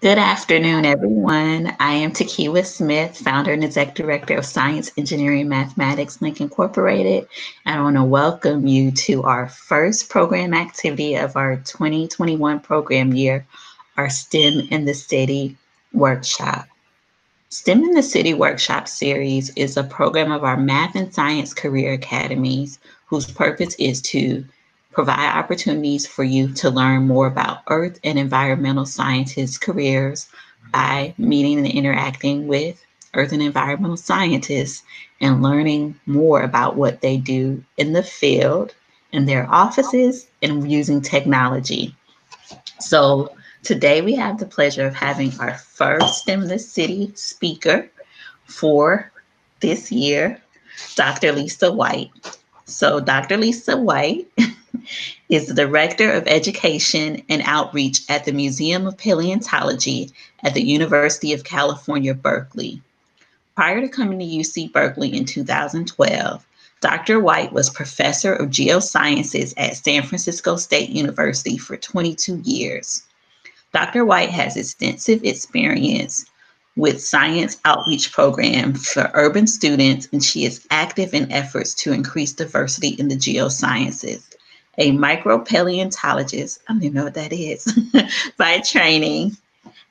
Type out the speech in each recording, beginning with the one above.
Good afternoon, everyone. I am Takiwa Smith, founder and executive director of Science, Engineering, Mathematics Link Incorporated. And I want to welcome you to our first program activity of our 2021 program year, our STEM in the City workshop. STEM in the City workshop series is a program of our Math and Science Career Academies whose purpose is to provide opportunities for you to learn more about earth and environmental scientists' careers by meeting and interacting with earth and environmental scientists and learning more about what they do in the field, in their offices, and using technology. So today we have the pleasure of having our first STEM the City speaker for this year, Dr. Lisa White. So Dr. Lisa White is the Director of Education and Outreach at the Museum of Paleontology at the University of California, Berkeley. Prior to coming to UC Berkeley in 2012, Dr. White was Professor of Geosciences at San Francisco State University for 22 years. Dr. White has extensive experience with science outreach programs for urban students, and she is active in efforts to increase diversity in the geosciences a micropaleontologist, I don't even know what that is, by training,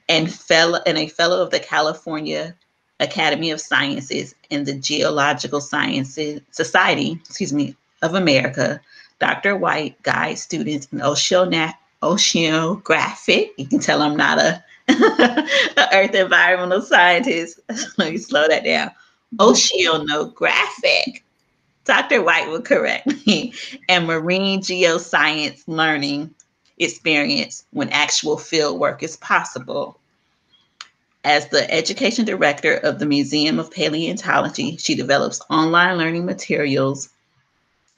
and fellow and a fellow of the California Academy of Sciences and the Geological Sciences Society, excuse me, of America. Dr. White guides students in oceanographic. You can tell I'm not a, earth environmental scientist. Let me slow that down. Oceanographic Dr. White will correct me, and marine geoscience learning experience when actual field work is possible. As the education director of the Museum of Paleontology, she develops online learning materials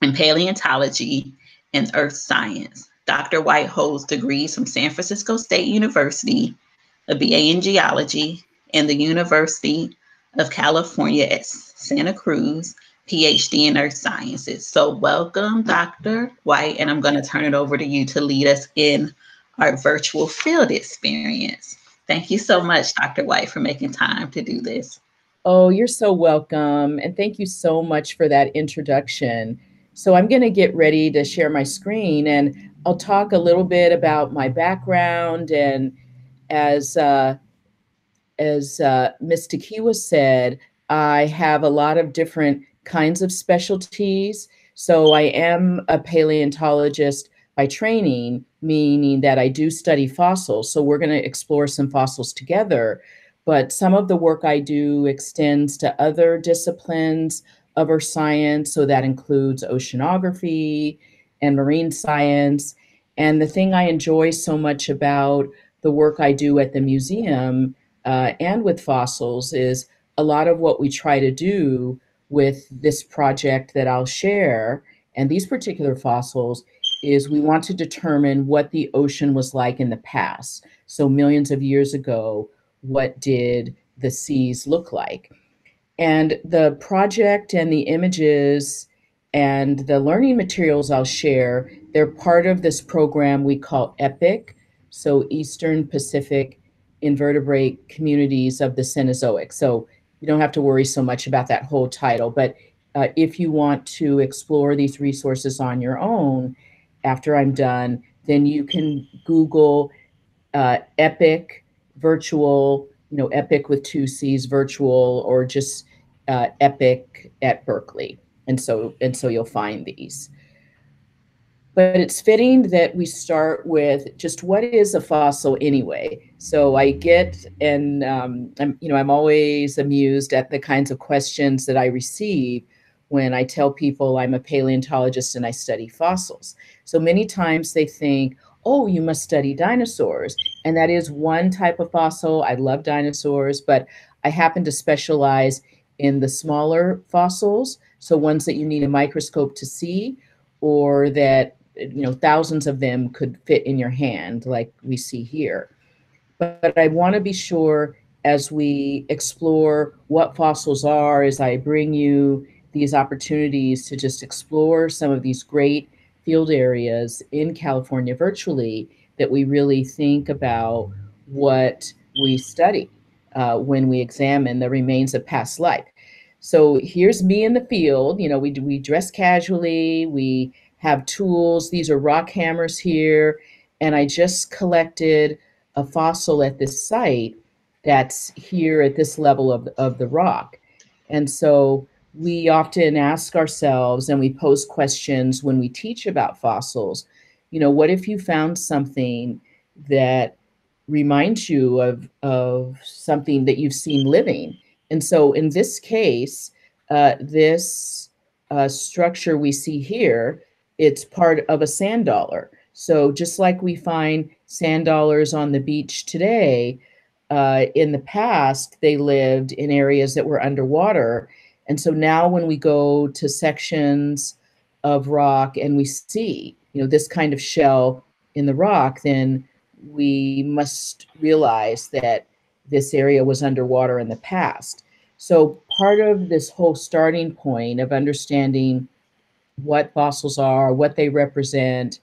in paleontology and earth science. Dr. White holds degrees from San Francisco State University, a BA in geology, and the University of California at Santa Cruz, PhD in Earth Sciences. So, welcome, Dr. White, and I'm going to turn it over to you to lead us in our virtual field experience. Thank you so much, Dr. White, for making time to do this. Oh, you're so welcome. And thank you so much for that introduction. So, I'm going to get ready to share my screen and I'll talk a little bit about my background. And as uh, as uh, Ms. Takiwa said, I have a lot of different kinds of specialties. So I am a paleontologist by training, meaning that I do study fossils. So we're going to explore some fossils together. But some of the work I do extends to other disciplines of earth science. So that includes oceanography and marine science. And the thing I enjoy so much about the work I do at the museum uh, and with fossils is a lot of what we try to do with this project that I'll share and these particular fossils is we want to determine what the ocean was like in the past. So millions of years ago, what did the seas look like? And the project and the images and the learning materials I'll share, they're part of this program we call EPIC, so Eastern Pacific Invertebrate Communities of the Cenozoic. So you don't have to worry so much about that whole title. But uh, if you want to explore these resources on your own after I'm done, then you can Google uh, Epic virtual, you know, Epic with two C's virtual, or just uh, Epic at Berkeley. And so, and so you'll find these. But it's fitting that we start with just what is a fossil anyway? So I get, and um, I'm, you know, I'm always amused at the kinds of questions that I receive when I tell people I'm a paleontologist and I study fossils. So many times they think, oh, you must study dinosaurs. And that is one type of fossil. I love dinosaurs, but I happen to specialize in the smaller fossils. So ones that you need a microscope to see or that you know thousands of them could fit in your hand like we see here but, but i want to be sure as we explore what fossils are as i bring you these opportunities to just explore some of these great field areas in california virtually that we really think about what we study uh, when we examine the remains of past life. So here's me in the field. You know, we we dress casually. We have tools. These are rock hammers here, and I just collected a fossil at this site that's here at this level of of the rock, and so we often ask ourselves and we pose questions when we teach about fossils. You know, what if you found something that reminds you of of something that you've seen living? And so in this case, uh, this uh, structure we see here, it's part of a sand dollar. So just like we find sand dollars on the beach today, uh, in the past, they lived in areas that were underwater. And so now when we go to sections of rock and we see, you know, this kind of shell in the rock, then we must realize that this area was underwater in the past. So part of this whole starting point of understanding what fossils are, what they represent,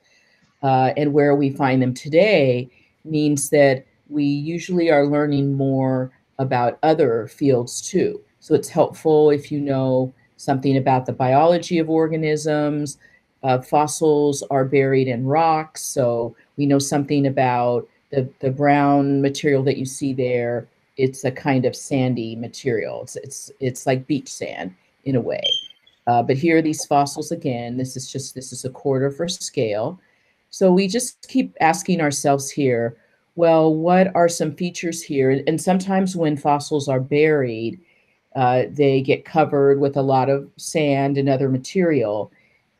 uh, and where we find them today means that we usually are learning more about other fields too. So it's helpful if you know something about the biology of organisms. Uh, fossils are buried in rocks, so we know something about the, the brown material that you see there. It's a kind of sandy material. It's, it's, it's like beach sand in a way. Uh, but here are these fossils again. This is just, this is a quarter for scale. So we just keep asking ourselves here, well, what are some features here? And sometimes when fossils are buried, uh, they get covered with a lot of sand and other material.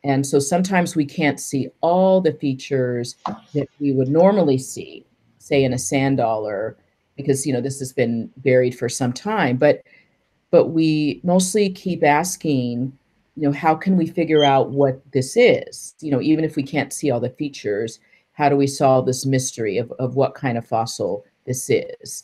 And so sometimes we can't see all the features that we would normally see, say in a sand dollar, because you know this has been buried for some time. But but we mostly keep asking, you know, how can we figure out what this is? You know, even if we can't see all the features, how do we solve this mystery of, of what kind of fossil this is?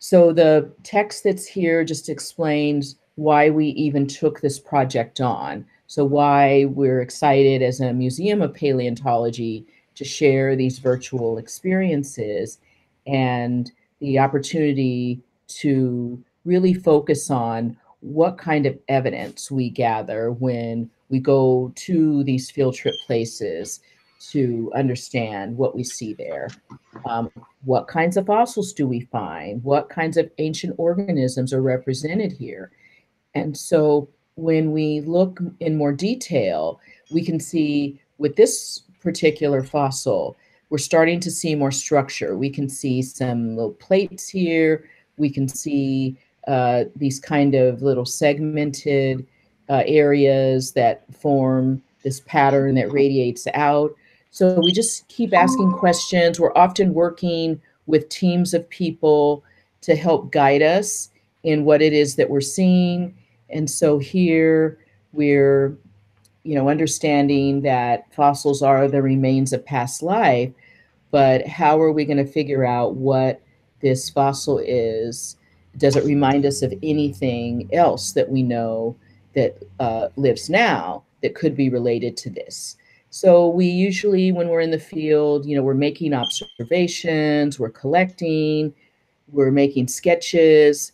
So the text that's here just explains why we even took this project on. So why we're excited as a museum of paleontology to share these virtual experiences and the opportunity to really focus on what kind of evidence we gather when we go to these field trip places to understand what we see there. Um, what kinds of fossils do we find? What kinds of ancient organisms are represented here? And so when we look in more detail, we can see with this particular fossil, we're starting to see more structure. We can see some little plates here. We can see uh, these kind of little segmented uh, areas that form this pattern that radiates out. So we just keep asking questions. We're often working with teams of people to help guide us in what it is that we're seeing. And so here we're, you know, understanding that fossils are the remains of past life, but how are we going to figure out what this fossil is? Does it remind us of anything else that we know that uh, lives now that could be related to this? So we usually, when we're in the field, you know, we're making observations, we're collecting, we're making sketches,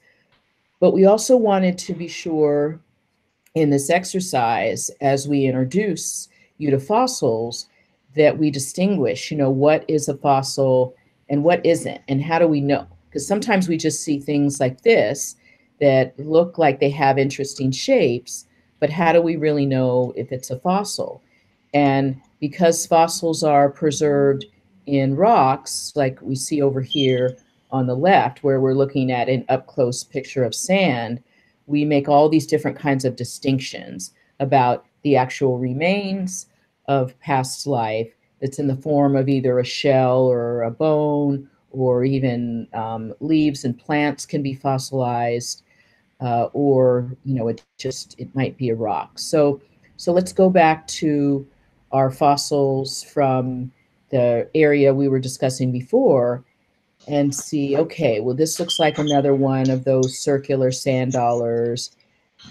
but we also wanted to be sure in this exercise, as we introduce you to fossils, that we distinguish, you know, what is a fossil and what isn't, and how do we know? Because sometimes we just see things like this that look like they have interesting shapes, but how do we really know if it's a fossil? And because fossils are preserved in rocks, like we see over here on the left, where we're looking at an up close picture of sand, we make all these different kinds of distinctions about the actual remains of past life that's in the form of either a shell or a bone, or even um, leaves and plants can be fossilized, uh, or you know, it just it might be a rock. So, so let's go back to our fossils from the area we were discussing before and see, okay, well, this looks like another one of those circular sand dollars.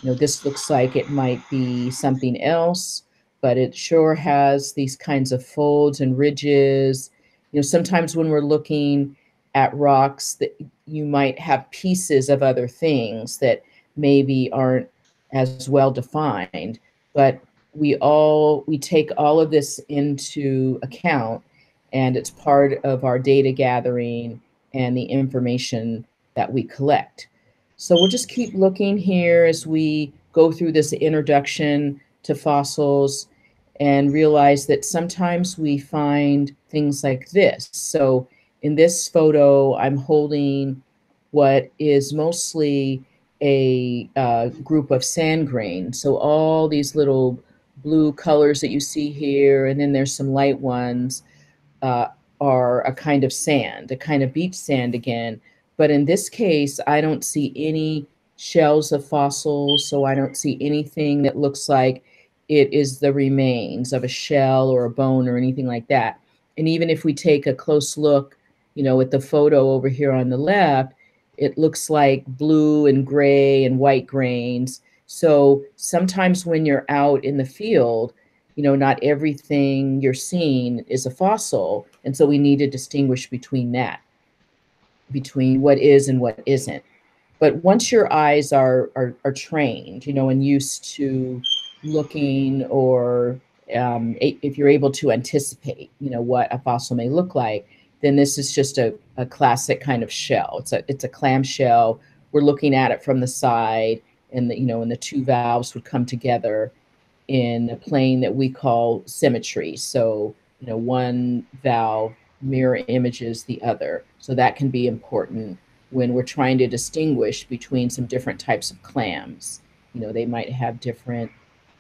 You know, this looks like it might be something else, but it sure has these kinds of folds and ridges. You know, sometimes when we're looking at rocks that you might have pieces of other things that maybe aren't as well defined, but we all we take all of this into account and it's part of our data gathering and the information that we collect. So we'll just keep looking here as we go through this introduction to fossils and realize that sometimes we find things like this. So in this photo, I'm holding what is mostly a uh, group of sand grains. So all these little blue colors that you see here, and then there's some light ones, uh, are a kind of sand, a kind of beach sand again. But in this case, I don't see any shells of fossils, so I don't see anything that looks like it is the remains of a shell or a bone or anything like that. And even if we take a close look, you know, at the photo over here on the left, it looks like blue and gray and white grains. So sometimes when you're out in the field, you know, not everything you're seeing is a fossil. And so we need to distinguish between that, between what is and what isn't. But once your eyes are, are, are trained, you know, and used to looking or um, if you're able to anticipate, you know, what a fossil may look like, then this is just a, a classic kind of shell. It's a it's a clam shell. We're looking at it from the side, and the you know, and the two valves would come together in a plane that we call symmetry. So you know, one valve mirror images the other. So that can be important when we're trying to distinguish between some different types of clams. You know, they might have different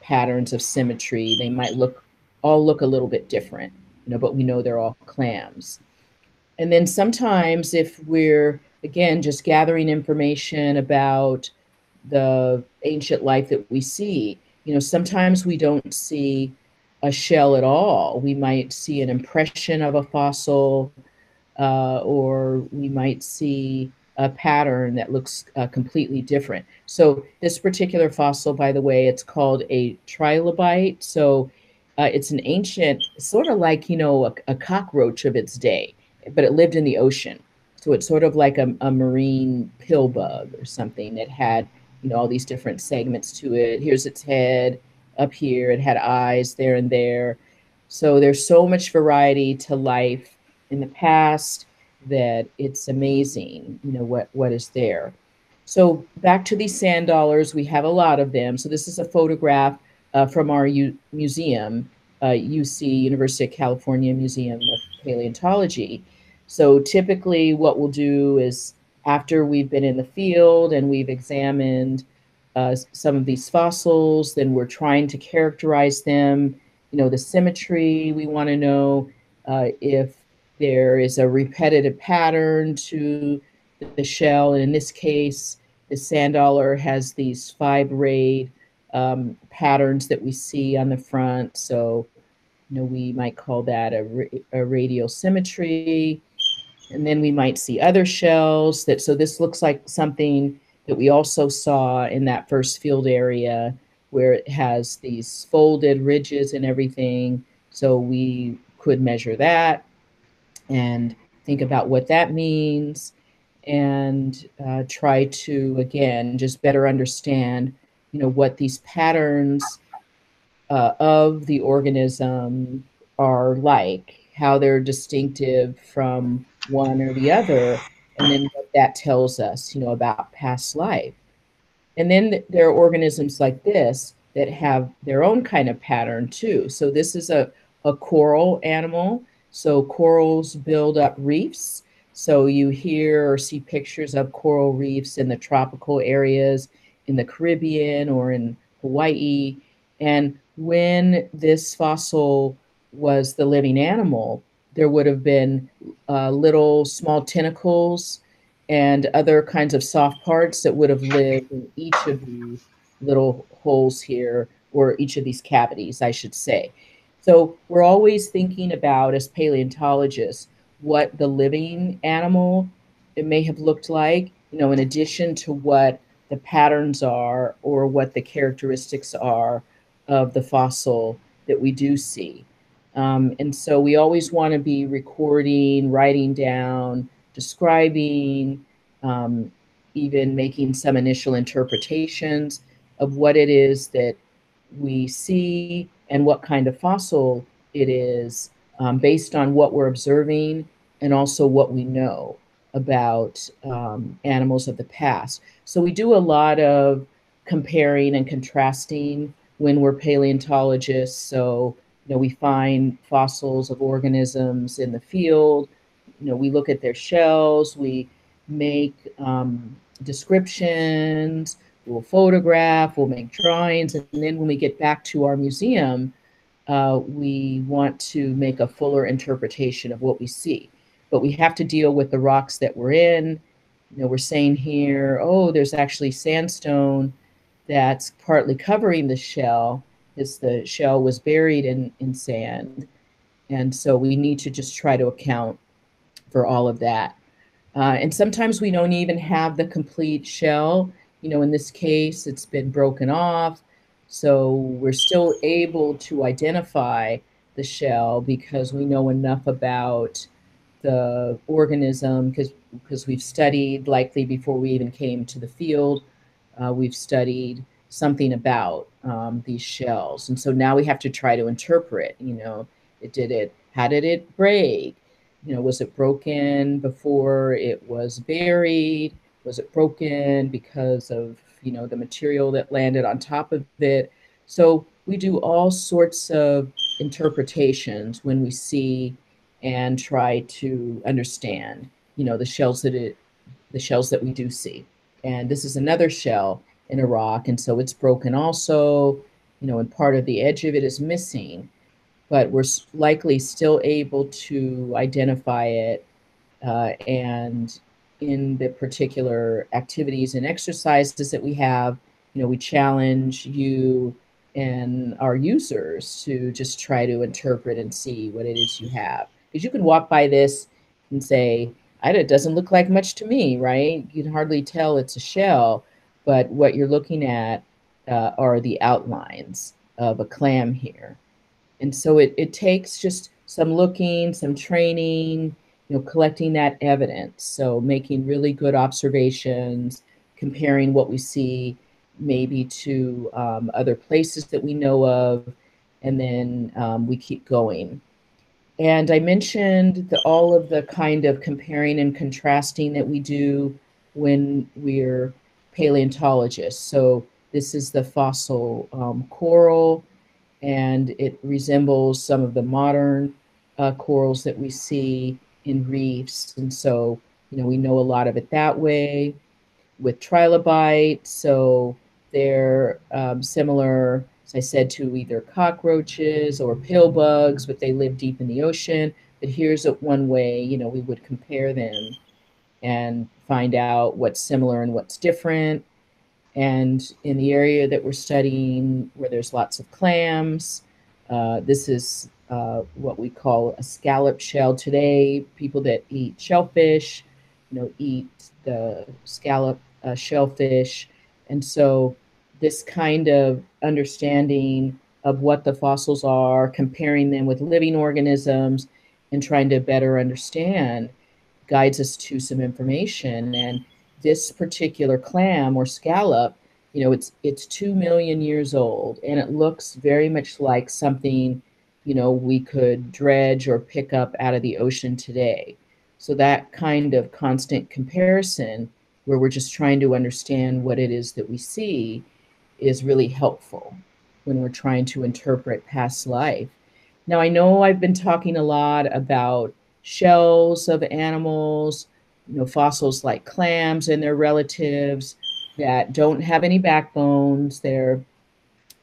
patterns of symmetry. They might look all look a little bit different, you know, but we know they're all clams. And then sometimes if we're, again, just gathering information about the ancient life that we see, you know, sometimes we don't see a shell at all. We might see an impression of a fossil, uh, or we might see a pattern that looks uh, completely different. So this particular fossil, by the way, it's called a trilobite. So uh, it's an ancient, sort of like, you know, a, a cockroach of its day but it lived in the ocean. So it's sort of like a, a marine pill bug or something that had, you know, all these different segments to it. Here's its head up here. It had eyes there and there. So there's so much variety to life in the past that it's amazing, you know, what, what is there. So back to these sand dollars, we have a lot of them. So this is a photograph uh, from our U- museum, uh, UC, University of California Museum of Paleontology. So typically, what we'll do is after we've been in the field and we've examined uh, some of these fossils, then we're trying to characterize them. You know, the symmetry, we want to know uh, if there is a repetitive pattern to the shell. In this case, the sand dollar has these fibrate um, patterns that we see on the front. So, you know, we might call that a, a radial symmetry. And then we might see other shells that, so this looks like something that we also saw in that first field area where it has these folded ridges and everything. So we could measure that and think about what that means and uh, try to, again, just better understand, you know, what these patterns uh, of the organism are like, how they're distinctive from one or the other, and then what that tells us, you know, about past life. And then there are organisms like this that have their own kind of pattern too. So this is a, a coral animal. So corals build up reefs. So you hear or see pictures of coral reefs in the tropical areas in the Caribbean or in Hawaii. And when this fossil was the living animal, there would have been uh, little small tentacles and other kinds of soft parts that would have lived in each of these little holes here, or each of these cavities, I should say. So we're always thinking about, as paleontologists, what the living animal it may have looked like, you know, in addition to what the patterns are or what the characteristics are of the fossil that we do see. Um, and so we always want to be recording, writing down describing, um, even making some initial interpretations of what it is that we see and what kind of fossil it is um, based on what we're observing and also what we know about um, animals of the past. So we do a lot of comparing and contrasting when we're paleontologists. So, you know, we find fossils of organisms in the field. You know, we look at their shells, we make um, descriptions, we'll photograph, we'll make drawings, and then when we get back to our museum, uh, we want to make a fuller interpretation of what we see. But we have to deal with the rocks that we're in. You know, we're saying here, oh, there's actually sandstone that's partly covering the shell, as the shell was buried in, in sand. And so we need to just try to account for all of that. Uh, and sometimes we don't even have the complete shell. You know, in this case, it's been broken off. So we're still able to identify the shell because we know enough about the organism because because we've studied likely before we even came to the field uh, we've studied something about um, these shells. And so now we have to try to interpret you know it did it how did it break? You know was it broken before it was buried was it broken because of you know the material that landed on top of it? So we do all sorts of interpretations when we see and try to understand you know the shells that it the shells that we do see. And this is another shell in a rock and so it's broken also you know and part of the edge of it is missing. But we're likely still able to identify it uh, and in the particular activities and exercises that we have, you know, we challenge you and our users to just try to interpret and see what it is you have. Because you can walk by this and say, it doesn't look like much to me, right? You can hardly tell it's a shell, but what you're looking at uh, are the outlines of a clam here. And so it, it takes just some looking, some training, you know, collecting that evidence. So making really good observations, comparing what we see maybe to um, other places that we know of, and then um, we keep going. And I mentioned the, all of the kind of comparing and contrasting that we do when we're paleontologists. So this is the fossil um, coral, and it resembles some of the modern uh, corals that we see in reefs. And so, you know, we know a lot of it that way with trilobite. So they're um, similar, as I said, to either cockroaches or pill bugs, but they live deep in the ocean. But here's one way, you know, we would compare them and find out what's similar and what's different. And in the area that we're studying, where there's lots of clams, uh, this is uh, what we call a scallop shell today. People that eat shellfish, you know, eat the scallop uh, shellfish. And so this kind of understanding of what the fossils are, comparing them with living organisms, and trying to better understand guides us to some information. And this particular clam or scallop, you know, it's it's two million years old, and it looks very much like something you know, we could dredge or pick up out of the ocean today. So that kind of constant comparison where we're just trying to understand what it is that we see is really helpful when we're trying to interpret past life. Now, I know I've been talking a lot about shells of animals, you know, fossils like clams and their relatives that don't have any backbones. They're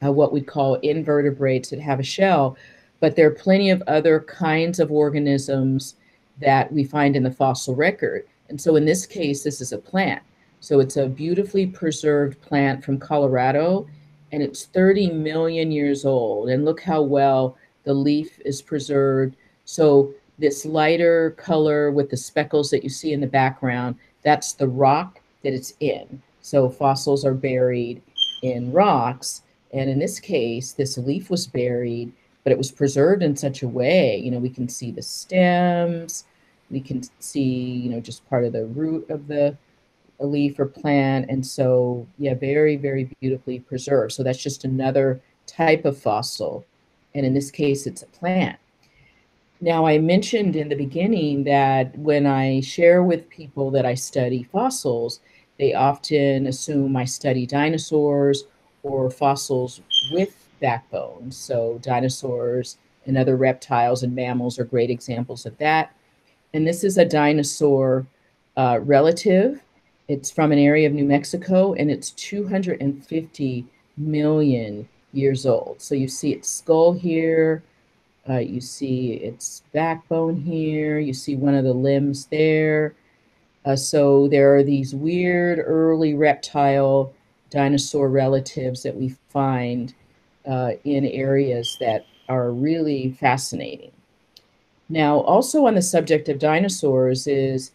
uh, what we call invertebrates that have a shell but there are plenty of other kinds of organisms that we find in the fossil record. And so in this case, this is a plant. So it's a beautifully preserved plant from Colorado, and it's 30 million years old. And look how well the leaf is preserved. So this lighter color with the speckles that you see in the background, that's the rock that it's in. So fossils are buried in rocks. And in this case, this leaf was buried but it was preserved in such a way, you know, we can see the stems, We can see, you know, just part of the root of the leaf or plant. And so, yeah, very, very beautifully preserved. So that's just another type of fossil. And in this case, it's a plant. Now, I mentioned in the beginning that when I share with people that I study fossils, they often assume I study dinosaurs or fossils with backbones. So, dinosaurs and other reptiles and mammals are great examples of that. And this is a dinosaur uh, relative it's from an area of New Mexico and it's 250 million years old. So you see its skull here, uh, you see its backbone here, you see one of the limbs there. Uh, so there are these weird early reptile dinosaur relatives that we find uh, in areas that are really fascinating. Now, also on the subject of dinosaurs is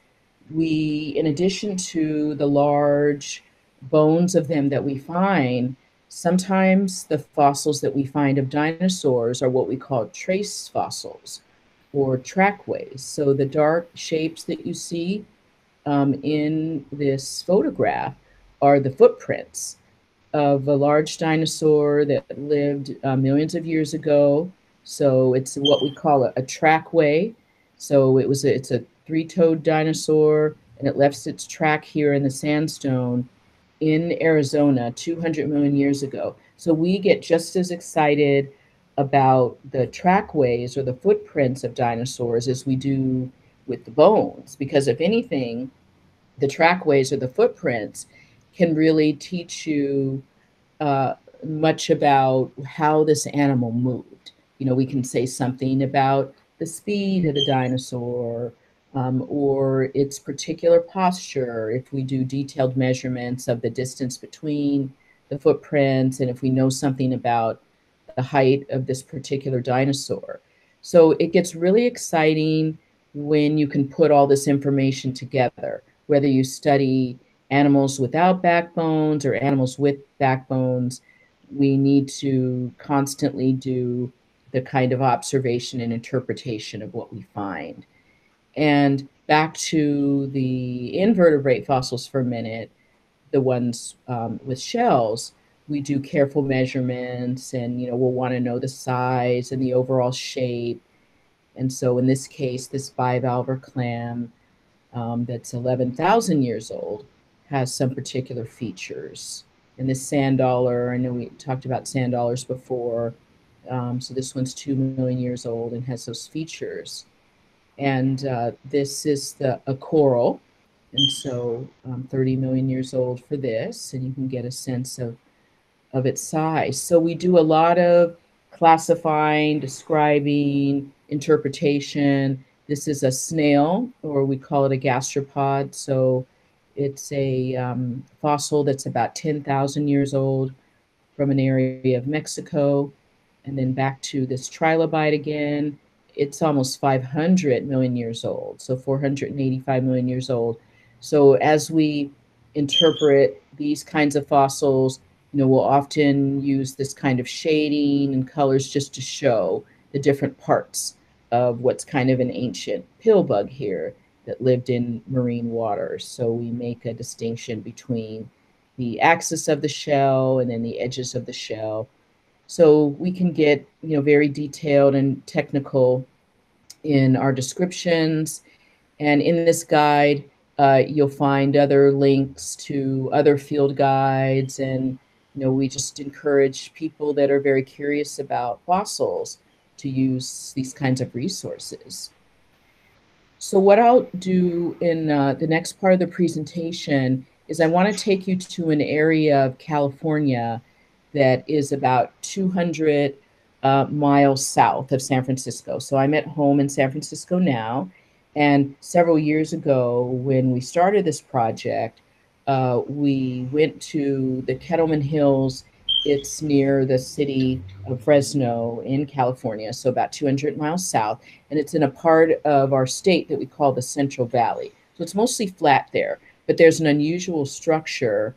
we, in addition to the large bones of them that we find, sometimes the fossils that we find of dinosaurs are what we call trace fossils or trackways. So the dark shapes that you see um, in this photograph are the footprints of a large dinosaur that lived uh, millions of years ago. So it's what we call a, a trackway. So it was a, it's a three-toed dinosaur, and it left its track here in the sandstone in Arizona 200 million years ago. So we get just as excited about the trackways or the footprints of dinosaurs as we do with the bones, because if anything, the trackways or the footprints can really teach you uh, much about how this animal moved. You know, we can say something about the speed of the dinosaur um, or its particular posture, if we do detailed measurements of the distance between the footprints, and if we know something about the height of this particular dinosaur. So it gets really exciting when you can put all this information together, whether you study animals without backbones or animals with backbones. We need to constantly do the kind of observation and interpretation of what we find. And back to the invertebrate fossils for a minute, the ones um, with shells, we do careful measurements and, you know, we'll want to know the size and the overall shape. And so in this case, this bivalve clam um, that's 11,000 years old has some particular features. And this sand dollar, I know we talked about sand dollars before. Um, so this one's 2 million years old and has those features and uh, this is the a coral and so um, 30 million years old for this and you can get a sense of of its size so we do a lot of classifying describing interpretation this is a snail or we call it a gastropod so it's a um, fossil that's about 10,000 years old from an area of Mexico and then back to this trilobite again it's almost 500 million years old, so 485 million years old. So as we interpret these kinds of fossils, you know, we'll often use this kind of shading and colors just to show the different parts of what's kind of an ancient pill bug here that lived in marine waters. So we make a distinction between the axis of the shell and then the edges of the shell so we can get, you know, very detailed and technical in our descriptions. And in this guide, uh, you'll find other links to other field guides. And, you know, we just encourage people that are very curious about fossils to use these kinds of resources. So what I'll do in uh, the next part of the presentation is I want to take you to an area of California that is about 200 uh, miles south of San Francisco. So I'm at home in San Francisco now. And several years ago, when we started this project, uh, we went to the Kettleman Hills. It's near the city of Fresno in California, so about 200 miles south. And it's in a part of our state that we call the Central Valley. So it's mostly flat there, but there's an unusual structure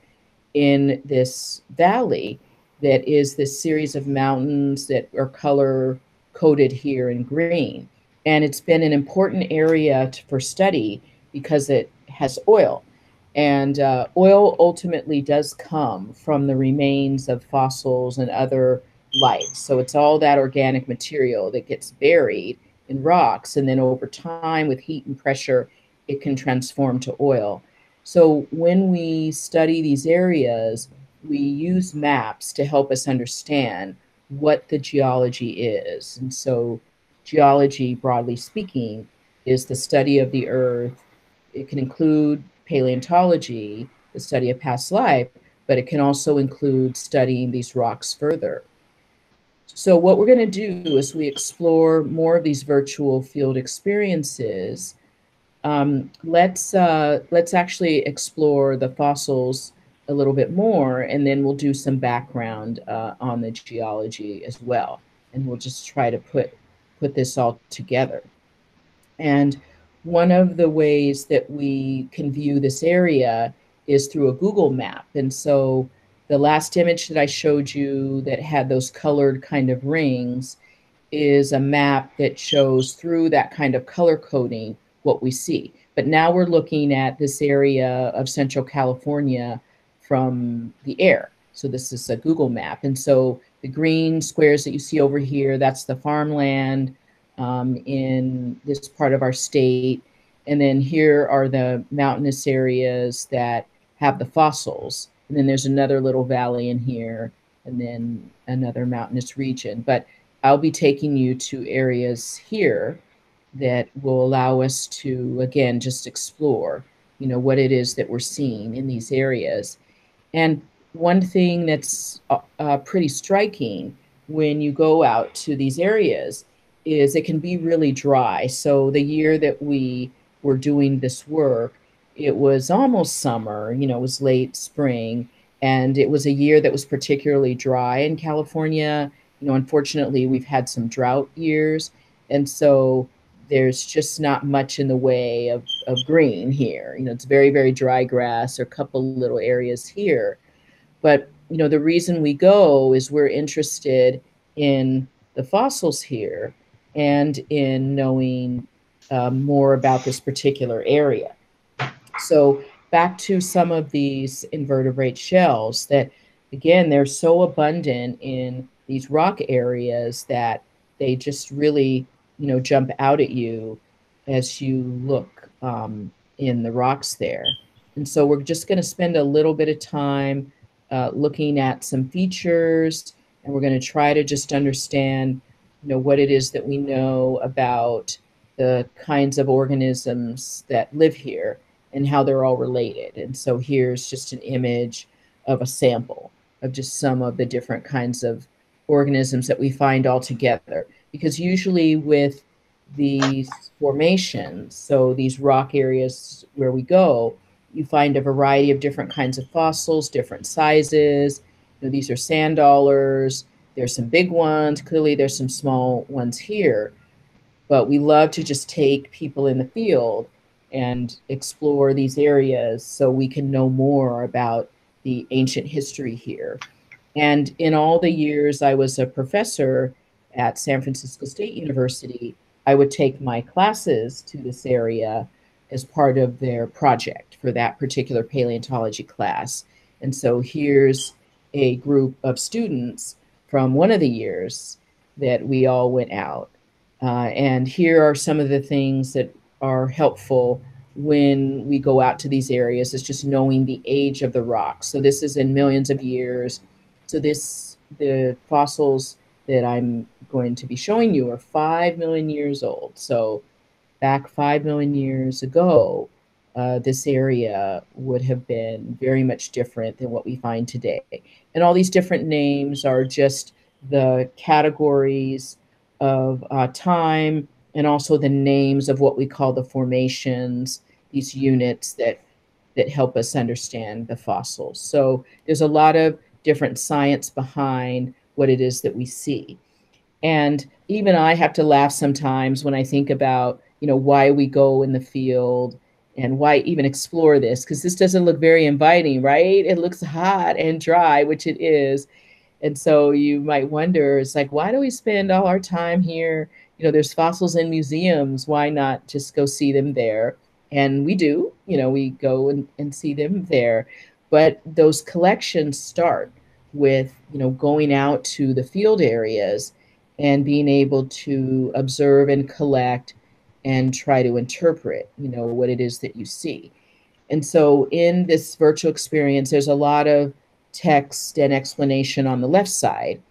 in this valley that is this series of mountains that are color coded here in green. And it's been an important area to, for study because it has oil. And uh, oil ultimately does come from the remains of fossils and other life. So it's all that organic material that gets buried in rocks. And then over time, with heat and pressure, it can transform to oil. So when we study these areas, we use maps to help us understand what the geology is. And so, geology, broadly speaking, is the study of the earth. It can include paleontology, the study of past life, but it can also include studying these rocks further. So, what we're going to do is we explore more of these virtual field experiences. Um, let's uh, let's actually explore the fossils a little bit more, and then we'll do some background uh, on the geology as well, and we'll just try to put put this all together. And one of the ways that we can view this area is through a Google map. And so the last image that I showed you that had those colored kind of rings is a map that shows through that kind of color coding what we see. But now we're looking at this area of Central California from the air. So this is a Google map. And so the green squares that you see over here, that's the farmland um, in this part of our state. And then here are the mountainous areas that have the fossils. And then there's another little valley in here, and then another mountainous region. But I'll be taking you to areas here that will allow us to, again, just explore, you know, what it is that we're seeing in these areas. And one thing that's uh, uh, pretty striking when you go out to these areas is it can be really dry. So the year that we were doing this work, it was almost summer, you know, it was late spring, and it was a year that was particularly dry in California. You know, unfortunately, we've had some drought years, and so there's just not much in the way of, of green here. You know, it's very, very dry grass or a couple little areas here. But, you know, the reason we go is we're interested in the fossils here and in knowing uh, more about this particular area. So back to some of these invertebrate shells that, again, they're so abundant in these rock areas that they just really you know jump out at you as you look um, in the rocks there. And so we're just going to spend a little bit of time uh, looking at some features, and we're going to try to just understand, you know, what it is that we know about the kinds of organisms that live here and how they're all related. And so here's just an image of a sample of just some of the different kinds of organisms that we find all together because usually with these formations, so these rock areas where we go, you find a variety of different kinds of fossils, different sizes. You know, these are sand dollars. There's some big ones. Clearly, there's some small ones here. But we love to just take people in the field and explore these areas so we can know more about the ancient history here. And in all the years I was a professor, at San Francisco State University, I would take my classes to this area as part of their project for that particular paleontology class. And so here's a group of students from one of the years that we all went out. Uh, and here are some of the things that are helpful when we go out to these areas is just knowing the age of the rocks. So this is in millions of years. So this the fossils that I'm going to be showing you are 5 million years old. So, back 5 million years ago, uh, this area would have been very much different than what we find today. And all these different names are just the categories of uh, time and also the names of what we call the formations, these units that that help us understand the fossils. So there's a lot of different science behind what it is that we see. And even I have to laugh sometimes when I think about, you know, why we go in the field and why even explore this because this doesn't look very inviting, right? It looks hot and dry, which it is. And so you might wonder, it's like, why do we spend all our time here, you know, there's fossils in museums. Why not just go see them there? And we do, you know, we go and, and see them there. But those collections start with, you know, going out to the field areas and being able to observe and collect and try to interpret, you know, what it is that you see. And so in this virtual experience, there's a lot of text and explanation on the left side,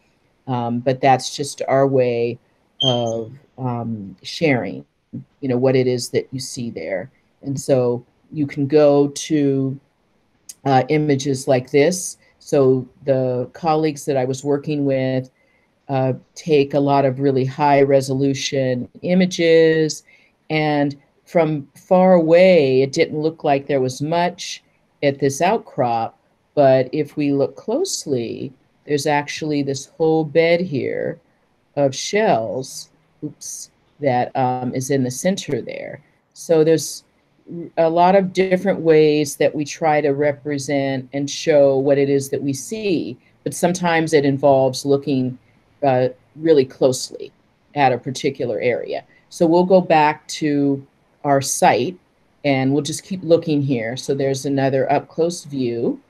um, but that's just our way of um, sharing, you know, what it is that you see there. And so you can go to uh, images like this. So the colleagues that I was working with uh, take a lot of really high resolution images and from far away, it didn't look like there was much at this outcrop. But if we look closely, there's actually this whole bed here of shells, oops, that um, is in the center there. So there's a lot of different ways that we try to represent and show what it is that we see. But sometimes it involves looking uh, really closely at a particular area. So we'll go back to our site and we'll just keep looking here. So there's another up close view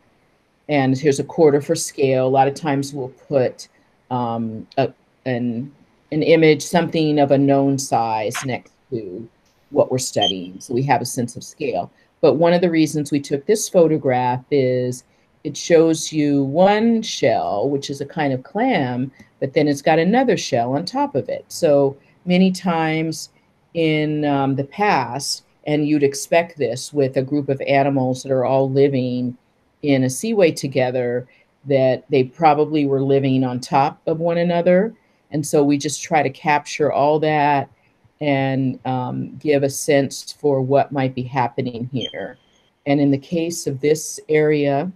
and here's a quarter for scale. A lot of times we'll put um, a, an, an image, something of a known size next to what we're studying. So we have a sense of scale. But one of the reasons we took this photograph is it shows you one shell, which is a kind of clam, but then it's got another shell on top of it. So many times in um, the past, and you'd expect this with a group of animals that are all living in a seaway together, that they probably were living on top of one another. And so we just try to capture all that and um, give a sense for what might be happening here. And in the case of this area,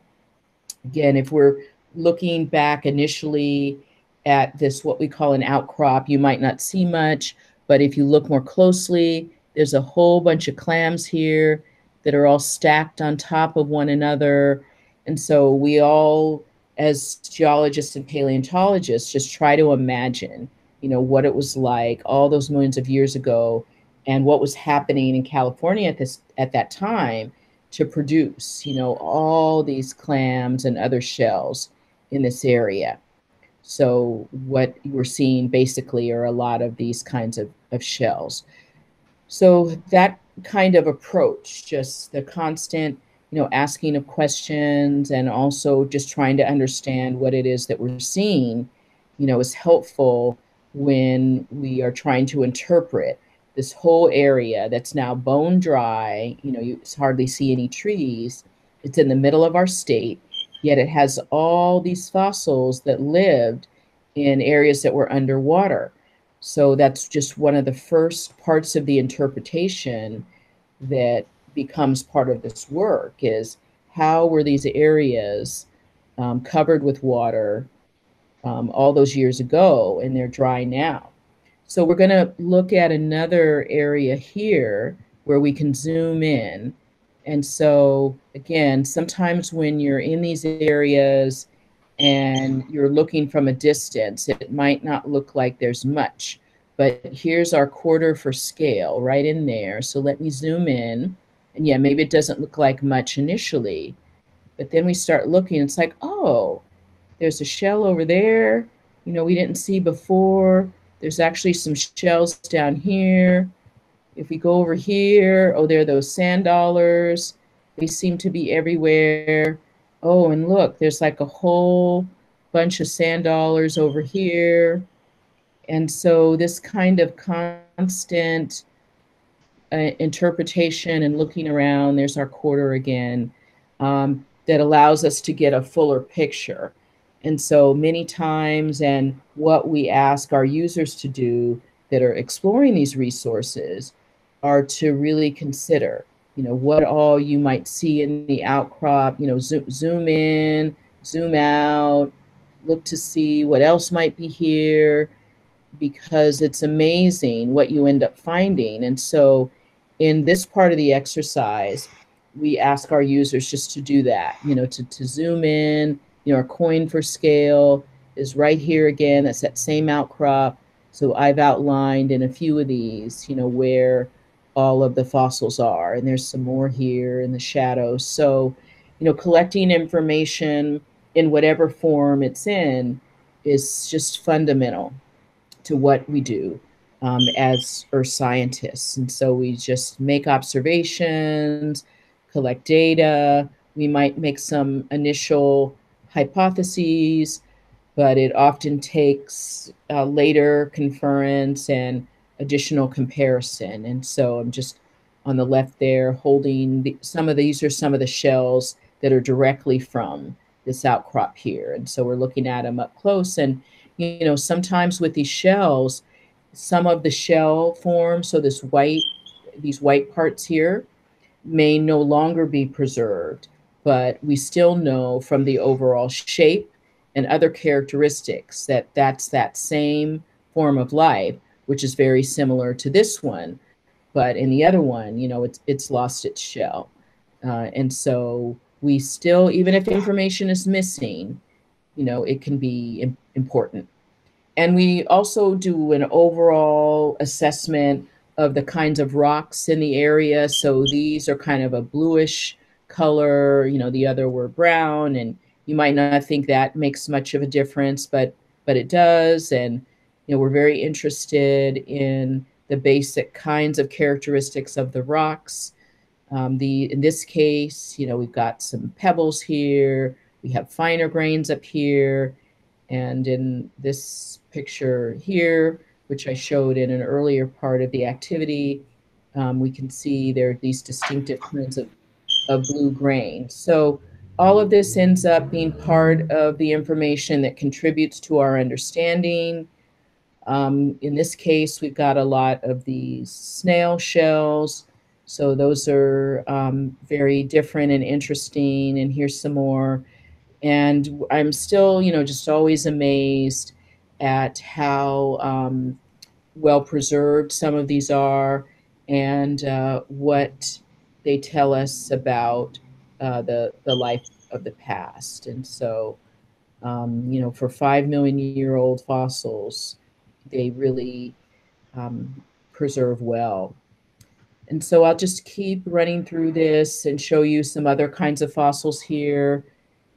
again, if we're looking back initially at this, what we call an outcrop, you might not see much, but if you look more closely, there's a whole bunch of clams here that are all stacked on top of one another. And so we all, as geologists and paleontologists, just try to imagine, you know, what it was like all those millions of years ago and what was happening in California at this at that time to produce, you know, all these clams and other shells in this area. So what we're seeing basically are a lot of these kinds of, of shells. So that kind of approach, just the constant, you know, asking of questions and also just trying to understand what it is that we're seeing, you know, is helpful when we are trying to interpret this whole area that's now bone dry, you know, you hardly see any trees. It's in the middle of our state yet it has all these fossils that lived in areas that were underwater. So that's just one of the first parts of the interpretation that becomes part of this work is how were these areas um, covered with water um, all those years ago and they're dry now. So we're going to look at another area here where we can zoom in and so, again, sometimes when you're in these areas and you're looking from a distance, it might not look like there's much. But here's our quarter for scale right in there. So let me zoom in. And yeah, maybe it doesn't look like much initially. But then we start looking, it's like, oh, there's a shell over there, you know, we didn't see before. There's actually some shells down here. If we go over here, oh, there are those sand dollars. They seem to be everywhere. Oh, and look, there's like a whole bunch of sand dollars over here. And so this kind of constant uh, interpretation and looking around, there's our quarter again, um, that allows us to get a fuller picture. And so many times, and what we ask our users to do that are exploring these resources are to really consider, you know, what all you might see in the outcrop, you know, zoom, zoom in, zoom out, look to see what else might be here, because it's amazing what you end up finding. And so in this part of the exercise, we ask our users just to do that, you know, to, to zoom in, you know, our coin for scale is right here again. That's that same outcrop. So I've outlined in a few of these, you know, where all of the fossils are, and there's some more here in the shadows. So, you know, collecting information in whatever form it's in is just fundamental to what we do um, as earth scientists. And so we just make observations, collect data. We might make some initial hypotheses, but it often takes uh, later conference and additional comparison. And so I'm just on the left there holding the, some of these are some of the shells that are directly from this outcrop here. And so we're looking at them up close. And, you know, sometimes with these shells, some of the shell form, so this white, these white parts here may no longer be preserved, but we still know from the overall shape and other characteristics that that's that same form of life, which is very similar to this one. But in the other one, you know, it's, it's lost its shell. Uh, and so we still, even if information is missing, you know, it can be important. And we also do an overall assessment of the kinds of rocks in the area. So these are kind of a bluish color, you know, the other were brown and you might not think that makes much of a difference, but but it does. And you know, we're very interested in the basic kinds of characteristics of the rocks um, the in this case, you know, we've got some pebbles here. We have finer grains up here. And in this picture here, which I showed in an earlier part of the activity, um, we can see there are these distinctive kinds of, of blue grain. So all of this ends up being part of the information that contributes to our understanding. Um, in this case, we've got a lot of these snail shells. So those are um, very different and interesting. And here's some more. And I'm still, you know, just always amazed at how um, well preserved some of these are and uh, what they tell us about uh, the, the life of the past. And so, um, you know, for five million year old fossils, they really um, preserve well. And so I'll just keep running through this and show you some other kinds of fossils here.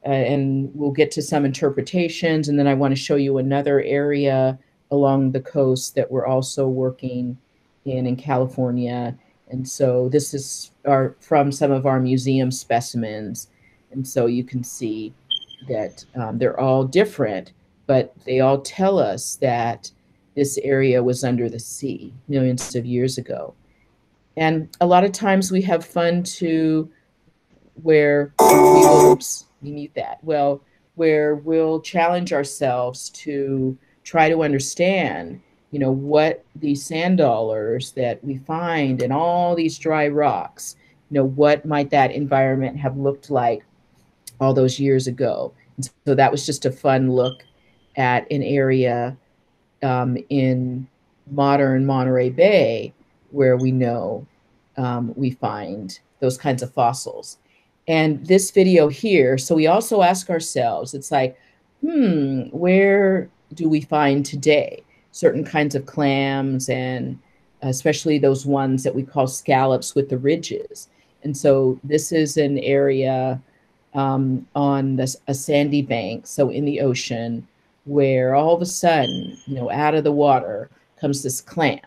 Uh, and we'll get to some interpretations. And then I want to show you another area along the coast that we're also working in in California. And so this is our, from some of our museum specimens. And so you can see that um, they're all different, but they all tell us that this area was under the sea millions of years ago. And a lot of times we have fun to where we oops, need that. Well, where we'll challenge ourselves to try to understand, you know, what these sand dollars that we find in all these dry rocks, you know, what might that environment have looked like all those years ago? And so that was just a fun look at an area um, in modern Monterey Bay where we know um, we find those kinds of fossils. And this video here, so we also ask ourselves, it's like, hmm, where do we find today certain kinds of clams and especially those ones that we call scallops with the ridges. And so this is an area um, on this, a sandy bank, so in the ocean, where all of a sudden, you know, out of the water comes this clam.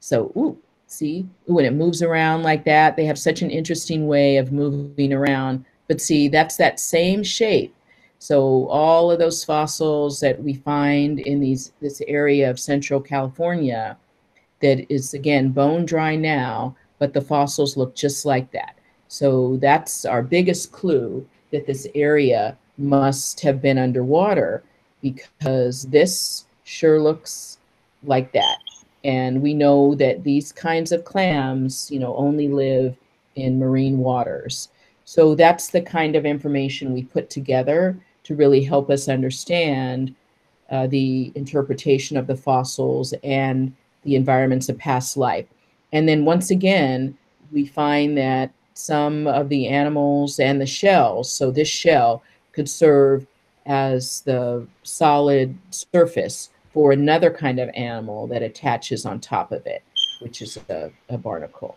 So, ooh, See, when it moves around like that, they have such an interesting way of moving around. But see, that's that same shape. So all of those fossils that we find in these this area of Central California, that is again bone dry now, but the fossils look just like that. So that's our biggest clue that this area must have been underwater because this sure looks like that. And we know that these kinds of clams, you know, only live in marine waters. So that's the kind of information we put together to really help us understand uh, the interpretation of the fossils and the environments of past life. And then once again, we find that some of the animals and the shells, so this shell could serve as the solid surface for another kind of animal that attaches on top of it, which is a, a barnacle.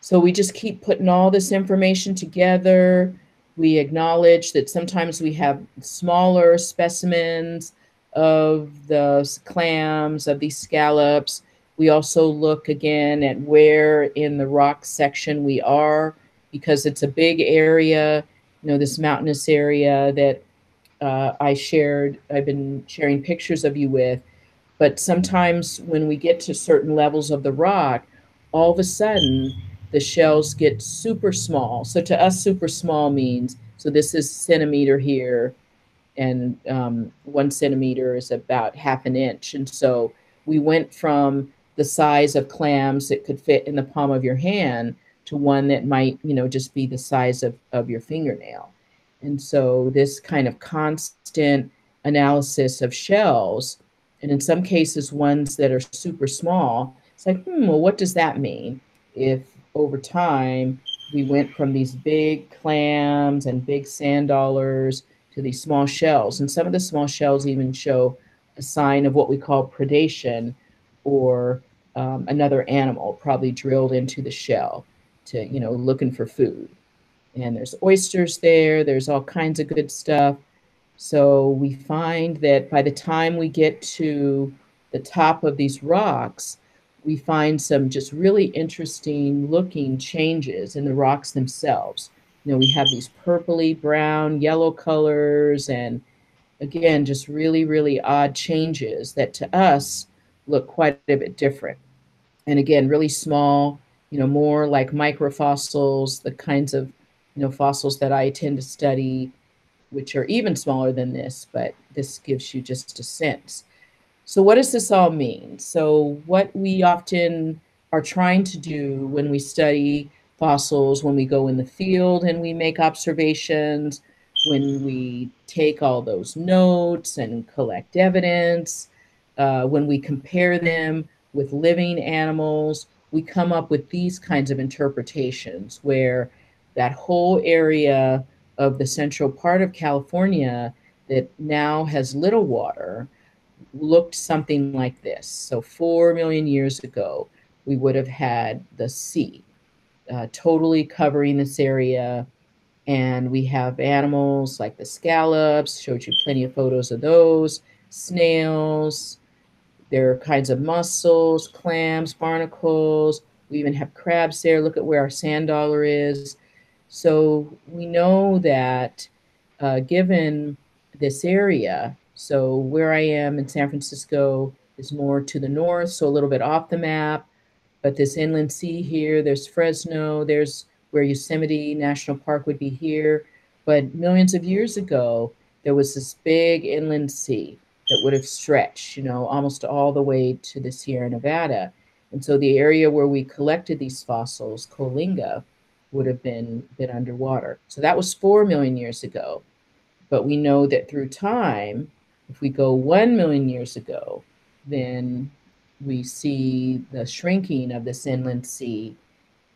So we just keep putting all this information together. We acknowledge that sometimes we have smaller specimens of the clams, of these scallops. We also look again at where in the rock section we are because it's a big area, you know, this mountainous area that uh, I shared, I've been sharing pictures of you with. But sometimes when we get to certain levels of the rock, all of a sudden the shells get super small. So to us, super small means so this is centimeter here, and um, one centimeter is about half an inch. And so we went from the size of clams that could fit in the palm of your hand to one that might, you know, just be the size of, of your fingernail. And so this kind of constant analysis of shells, and in some cases, ones that are super small, it's like, hmm, well, what does that mean? If over time we went from these big clams and big sand dollars to these small shells. And some of the small shells even show a sign of what we call predation or um, another animal probably drilled into the shell to, you know, looking for food. And there's oysters there, there's all kinds of good stuff. So we find that by the time we get to the top of these rocks, we find some just really interesting looking changes in the rocks themselves. You know, we have these purpley, brown, yellow colors, and again, just really, really odd changes that to us look quite a bit different. And again, really small, you know, more like microfossils, the kinds of, you know, fossils that I tend to study, which are even smaller than this, but this gives you just a sense. So, what does this all mean? So, what we often are trying to do when we study fossils, when we go in the field and we make observations, when we take all those notes and collect evidence, uh, when we compare them with living animals, we come up with these kinds of interpretations where that whole area of the central part of California that now has little water looked something like this. So, four million years ago, we would have had the sea uh, totally covering this area. And we have animals like the scallops, showed you plenty of photos of those, snails, there are kinds of mussels, clams, barnacles. We even have crabs there. Look at where our sand dollar is. So we know that uh, given this area, so where I am in San Francisco is more to the north, so a little bit off the map. But this inland sea here, there's Fresno, there's where Yosemite National Park would be here. But millions of years ago, there was this big inland sea that would have stretched, you know, almost all the way to the Sierra Nevada. And so the area where we collected these fossils, Coalinga, would have been, been underwater. So that was four million years ago. But we know that through time, if we go 1 million years ago, then we see the shrinking of this inland sea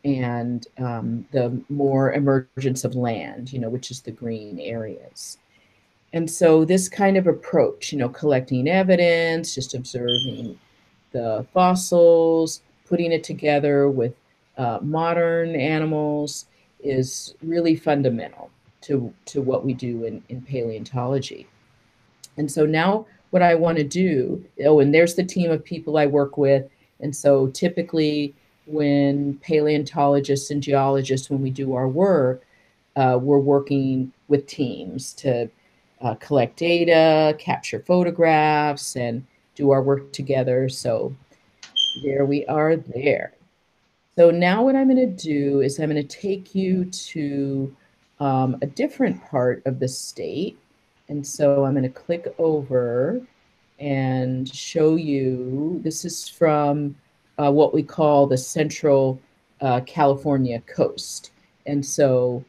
and um, the more emergence of land, you know, which is the green areas. And so this kind of approach, you know, collecting evidence, just observing the fossils, putting it together with uh, modern animals is really fundamental to, to what we do in, in paleontology. And so now what I want to do, oh, and there's the team of people I work with. And so typically when paleontologists and geologists, when we do our work, uh, we're working with teams to uh, collect data, capture photographs, and do our work together. So there we are there. So now what I'm going to do is I'm going to take you to um, a different part of the state and so I'm going to click over and show you, this is from uh, what we call the Central uh, California coast. And so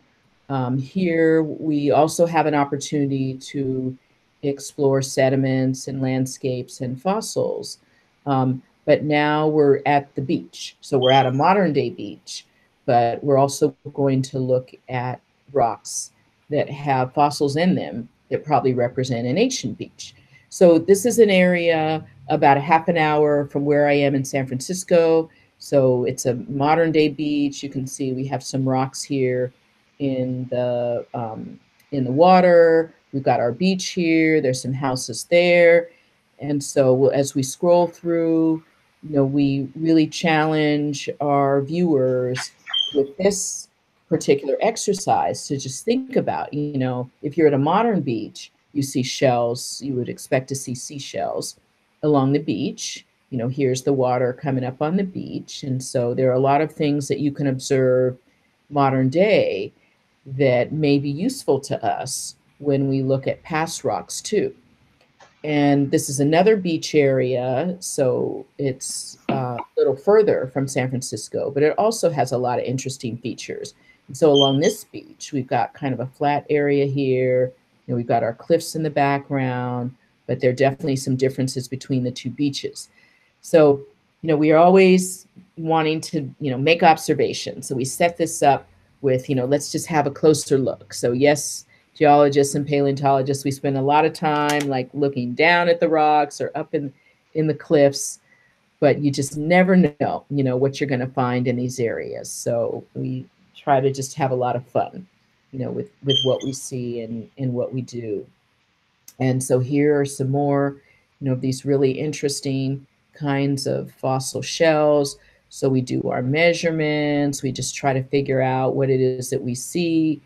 um, here we also have an opportunity to explore sediments and landscapes and fossils. Um, but now we're at the beach. So we're at a modern day beach, but we're also going to look at rocks that have fossils in them that probably represent an ancient beach. So this is an area about a half an hour from where I am in San Francisco. So it's a modern day beach. You can see we have some rocks here in the um, in the water. We've got our beach here. There's some houses there, and so as we scroll through, you know, we really challenge our viewers with this particular exercise to just think about, you know, if you're at a modern beach, you see shells, you would expect to see seashells along the beach. You know, here's the water coming up on the beach. And so there are a lot of things that you can observe modern day that may be useful to us when we look at past rocks too. And this is another beach area, so it's uh, a little further from San Francisco, but it also has a lot of interesting features. And so along this beach, we've got kind of a flat area here. You know, we've got our cliffs in the background, but there are definitely some differences between the two beaches. So, you know, we are always wanting to, you know, make observations. So we set this up with, you know, let's just have a closer look. So yes, geologists and paleontologists, we spend a lot of time like looking down at the rocks or up in in the cliffs, but you just never know, you know, what you're going to find in these areas. So we try to just have a lot of fun, you know, with with what we see and and what we do. And so here are some more, you know, these really interesting kinds of fossil shells. So we do our measurements, we just try to figure out what it is that we see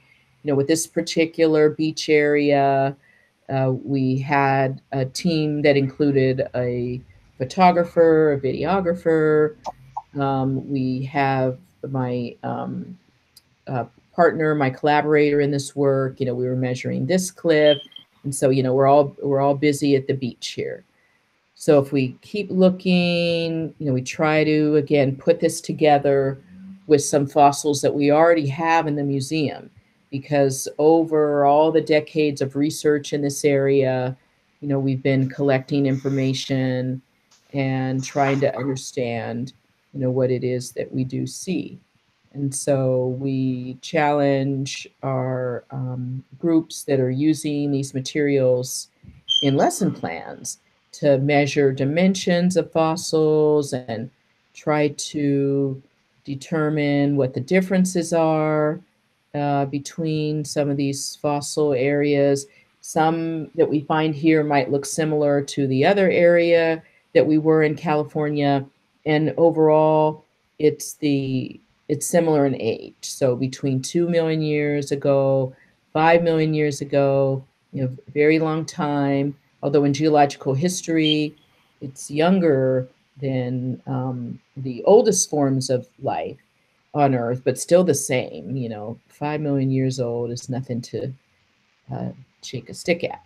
you know, with this particular beach area, uh, we had a team that included a photographer, a videographer. Um, we have my um, uh, partner, my collaborator in this work. You know, we were measuring this cliff, and so you know we're all we're all busy at the beach here. So if we keep looking, you know, we try to again put this together with some fossils that we already have in the museum because over all the decades of research in this area, you know, we've been collecting information and trying to understand, you know, what it is that we do see. And so we challenge our um, groups that are using these materials in lesson plans to measure dimensions of fossils and try to determine what the differences are uh, between some of these fossil areas. Some that we find here might look similar to the other area that we were in California. And overall, it's the it's similar in age. So between two million years ago, five million years ago, you know, very long time. Although in geological history, it's younger than um, the oldest forms of life on Earth, but still the same. You know, five million years old is nothing to uh, shake a stick at.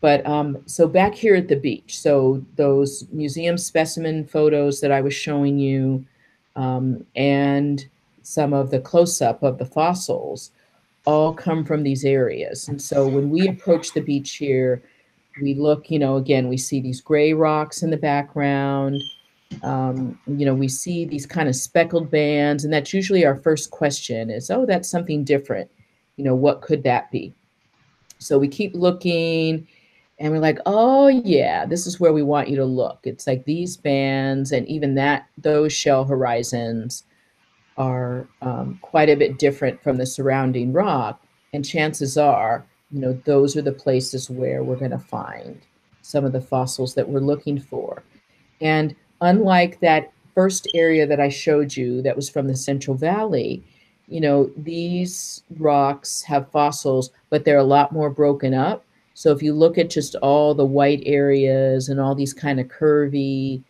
But um, so back here at the beach, so those museum specimen photos that I was showing you, um, and some of the close up of the fossils, all come from these areas. And so when we approach the beach here, we look, you know, again, we see these gray rocks in the background um, you know, we see these kind of speckled bands, and that's usually our first question is, oh, that's something different. You know, what could that be? So we keep looking and we're like, oh, yeah, this is where we want you to look. It's like these bands, and even that, those shell horizons are um, quite a bit different from the surrounding rock. And chances are, you know, those are the places where we're going to find some of the fossils that we're looking for. And unlike that first area that I showed you that was from the Central Valley, you know, these rocks have fossils, but they're a lot more broken up. So if you look at just all the white areas and all these kind of curvy,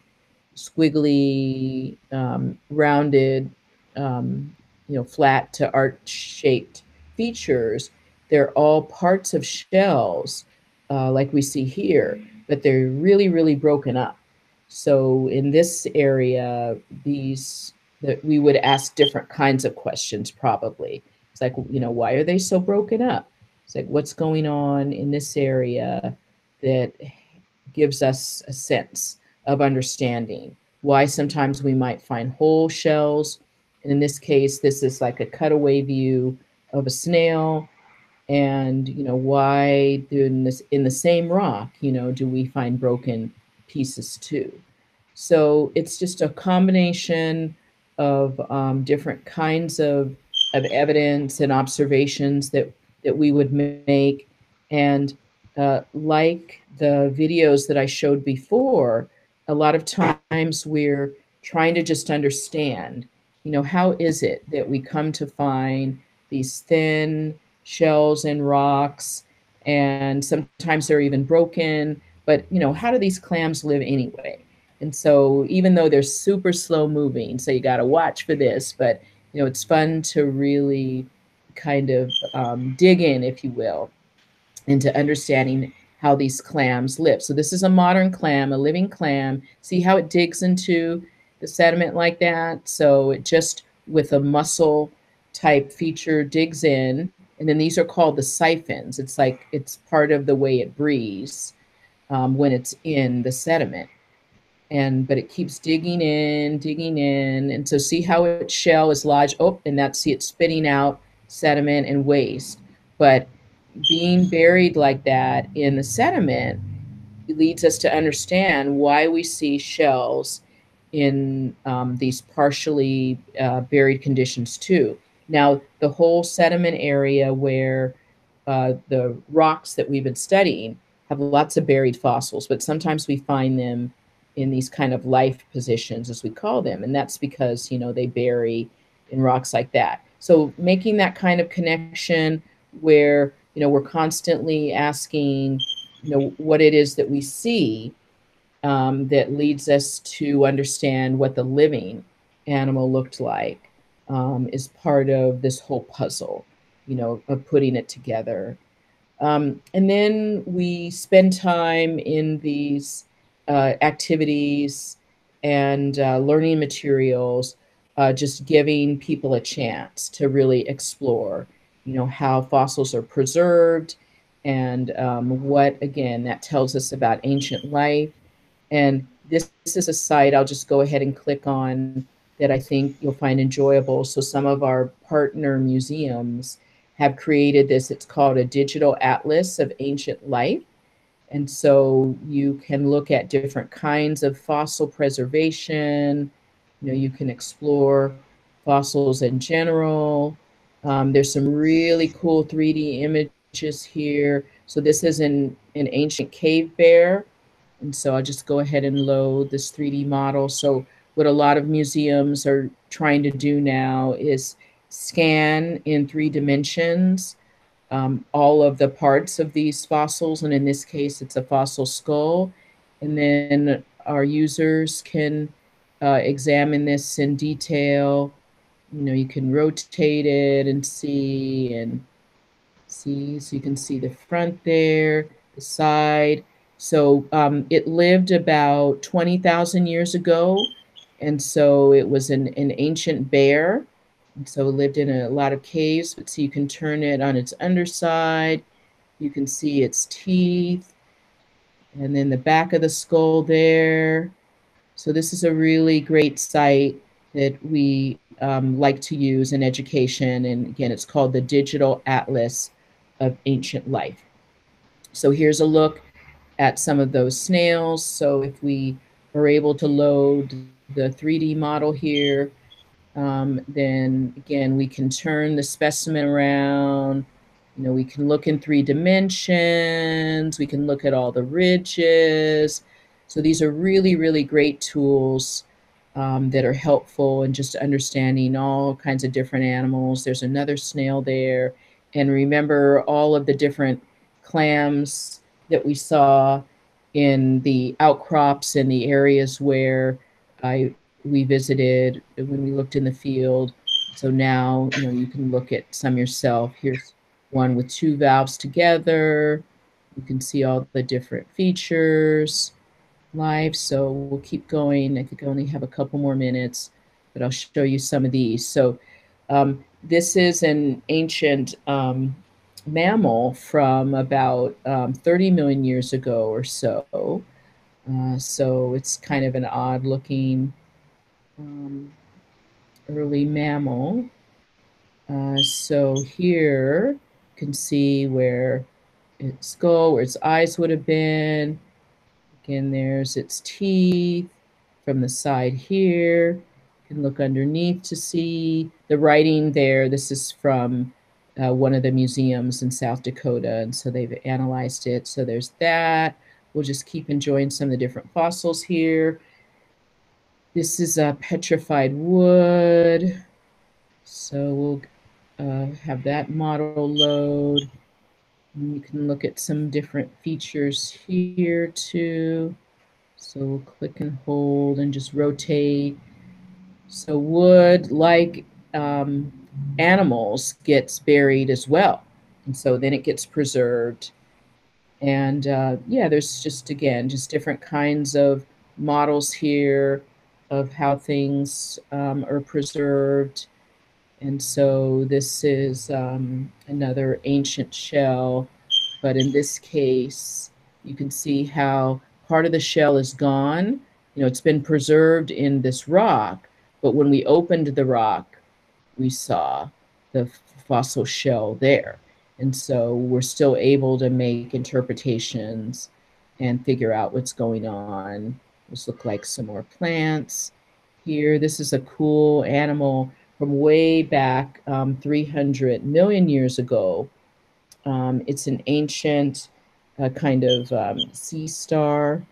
squiggly, um, rounded, um, you know, flat to arch shaped features, they're all parts of shells uh, like we see here, but they're really, really broken up. So in this area, these that we would ask different kinds of questions probably. It's like, you know, why are they so broken up? It's like what's going on in this area that gives us a sense of understanding why sometimes we might find whole shells. And in this case, this is like a cutaway view of a snail. and you know why in this in the same rock you know do we find broken pieces too so it's just a combination of um, different kinds of of evidence and observations that that we would make and uh, like the videos that i showed before a lot of times we're trying to just understand you know how is it that we come to find these thin shells and rocks, and sometimes they're even broken. But you know, how do these clams live anyway? And so, even though they're super slow moving, so you got to watch for this. But you know, it's fun to really kind of um, dig in, if you will, into understanding how these clams live. So this is a modern clam, a living clam. See how it digs into the sediment like that? So it just with a muscle type feature digs in and then these are called the siphons. It's like it's part of the way it breathes um, when it's in the sediment. And but it keeps digging in, digging in, and so see how its shell is lodged. Oh, and that see it spitting out sediment and waste. But being buried like that in the sediment leads us to understand why we see shells in um, these partially uh, buried conditions too. Now, the whole sediment area where uh, the rocks that we've been studying have lots of buried fossils, but sometimes we find them in these kind of life positions, as we call them. And that's because, you know, they bury in rocks like that. So making that kind of connection where, you know, we're constantly asking, you know, what it is that we see um, that leads us to understand what the living animal looked like um, is part of this whole puzzle, you know, of putting it together. Um, and then we spend time in these uh, activities and uh, learning materials, uh, just giving people a chance to really explore, you know, how fossils are preserved and um, what, again, that tells us about ancient life. And this, this is a site I'll just go ahead and click on that I think you'll find enjoyable. So some of our partner museums have created this. It's called a digital atlas of ancient life. And so you can look at different kinds of fossil preservation. You know, you can explore fossils in general. Um, there's some really cool 3D images here. So this is an, an ancient cave bear. And so I'll just go ahead and load this 3D model. So what a lot of museums are trying to do now is scan in three dimensions um, all of the parts of these fossils. And in this case, it's a fossil skull. And then our users can uh, examine this in detail. You know, you can rotate it and see and see. So you can see the front there, the side. So um, it lived about 20,000 years ago and so it was an, an ancient bear. So it lived in a lot of caves, but so you can turn it on its underside. You can see its teeth and then the back of the skull there. So this is a really great site that we um, like to use in education. And again, it's called the Digital Atlas of Ancient Life. So here's a look at some of those snails. So if we are able to load the 3D model here. Um, then again, we can turn the specimen around. You know, we can look in three dimensions. We can look at all the ridges. So these are really, really great tools um, that are helpful in just understanding all kinds of different animals. There's another snail there. And remember all of the different clams that we saw in the outcrops and the areas where I we visited when we looked in the field. So now you know you can look at some yourself. Here's one with two valves together. You can see all the different features live. So we'll keep going. I think I only have a couple more minutes, but I'll show you some of these. So um, this is an ancient um, mammal from about um, 30 million years ago or so. Uh, so it's kind of an odd looking um, early mammal. Uh, so here you can see where its skull, where its eyes would have been. Again, there's its teeth from the side here. You can look underneath to see the writing there. This is from uh, one of the museums in South Dakota, and so they've analyzed it. So there's that. We'll just keep enjoying some of the different fossils here. This is a petrified wood. So we'll uh, have that model load. And you can look at some different features here too. So we'll click and hold and just rotate. So wood, like um, animals, gets buried as well. And so then it gets preserved. And uh, yeah, there's just, again, just different kinds of models here of how things um, are preserved. And so this is um, another ancient shell, but in this case, you can see how part of the shell is gone. You know, it's been preserved in this rock, but when we opened the rock, we saw the fossil shell there. And so we're still able to make interpretations and figure out what's going on. This look like some more plants here. This is a cool animal from way back um, 300 million years ago. Um, it's an ancient uh, kind of um, sea star.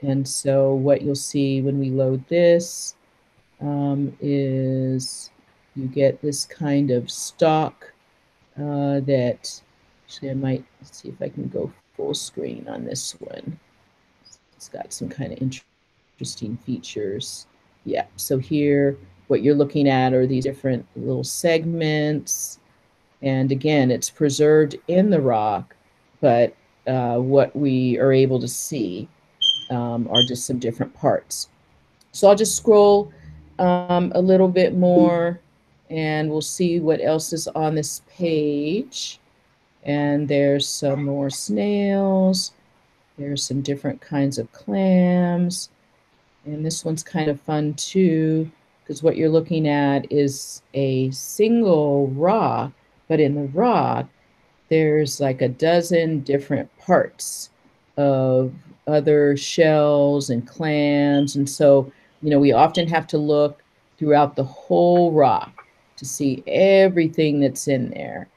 And so what you'll see when we load this um, is you get this kind of stalk uh, that, actually I might see if I can go full screen on this one. It's got some kind of interesting features. Yeah, so here, what you're looking at are these different little segments. And again, it's preserved in the rock, but uh, what we are able to see um, are just some different parts. So I'll just scroll um, a little bit more and we'll see what else is on this page. And there's some more snails. There's some different kinds of clams. And this one's kind of fun too, because what you're looking at is a single rock, but in the rock, there's like a dozen different parts of other shells and clams. And so, you know, we often have to look throughout the whole rock to see everything that's in there.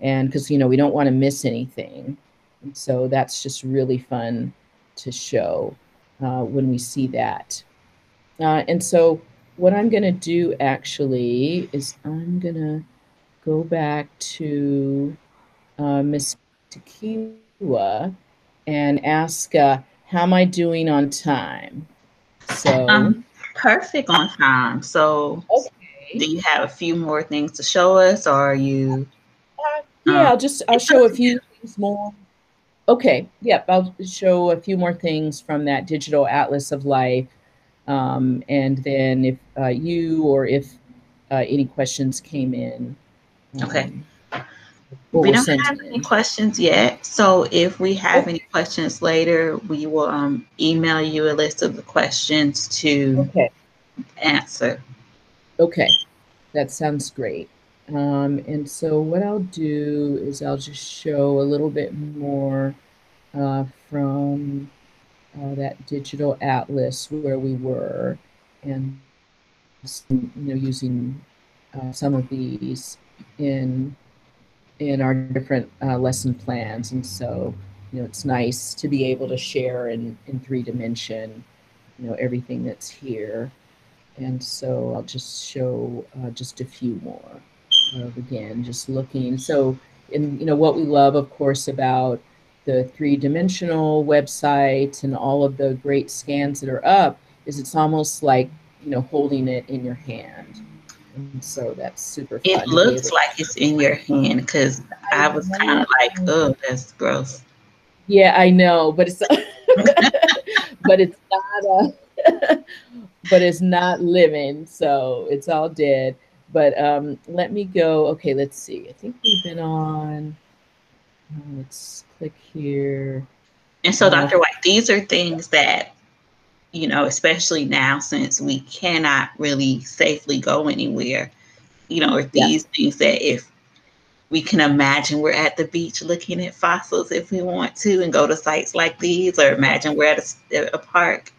And because, you know, we don't want to miss anything. And so that's just really fun to show uh, when we see that. Uh, and so what I'm going to do actually is I'm going to go back to uh, Miss Takiwa and ask, uh, how am I doing on time? So um, perfect on time. So okay. do you have a few more things to show us or are you? Uh, yeah, um, I'll just, I'll show a few things more. Okay, yep, I'll show a few more things from that digital atlas of life. Um, and then if uh, you or if uh, any questions came in. Um, okay. We don't have any questions yet. So if we have okay. any questions later, we will um, email you a list of the questions to okay. answer. Okay, that sounds great. Um, and so what I'll do is I'll just show a little bit more uh, from uh, that digital atlas where we were and you know using uh, some of these in in our different uh, lesson plans. And so you know it's nice to be able to share in in three dimension you know everything that's here. And so I'll just show uh, just a few more of again just looking. So in you know what we love of course about the three-dimensional website and all of the great scans that are up is it's almost like you know holding it in your hand. And so that's super fun. it looks like it's in your hand because i was kind of like oh that's gross. Yeah i know but it's but it's not uh, a but it's not living so it's all dead but um let me go okay let's see i think we've been on let's click here. And so, uh, Dr. White, these are things that, you know, especially now since we cannot really safely go anywhere, you know, are these yeah. things that if we can imagine we're at the beach looking at fossils if we want to and go to sites like these, or imagine we're at a, a park.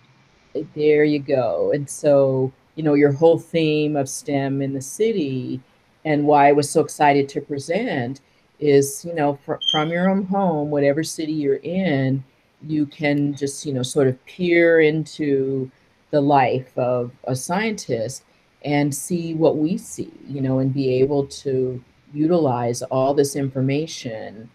There you go. And so, you know, your whole theme of STEM in the city and why I was so excited to present is, you know, fr- from your own home, whatever city you're in, you can just, you know, sort of peer into the life of a scientist and see what we see, you know, and be able to utilize all this information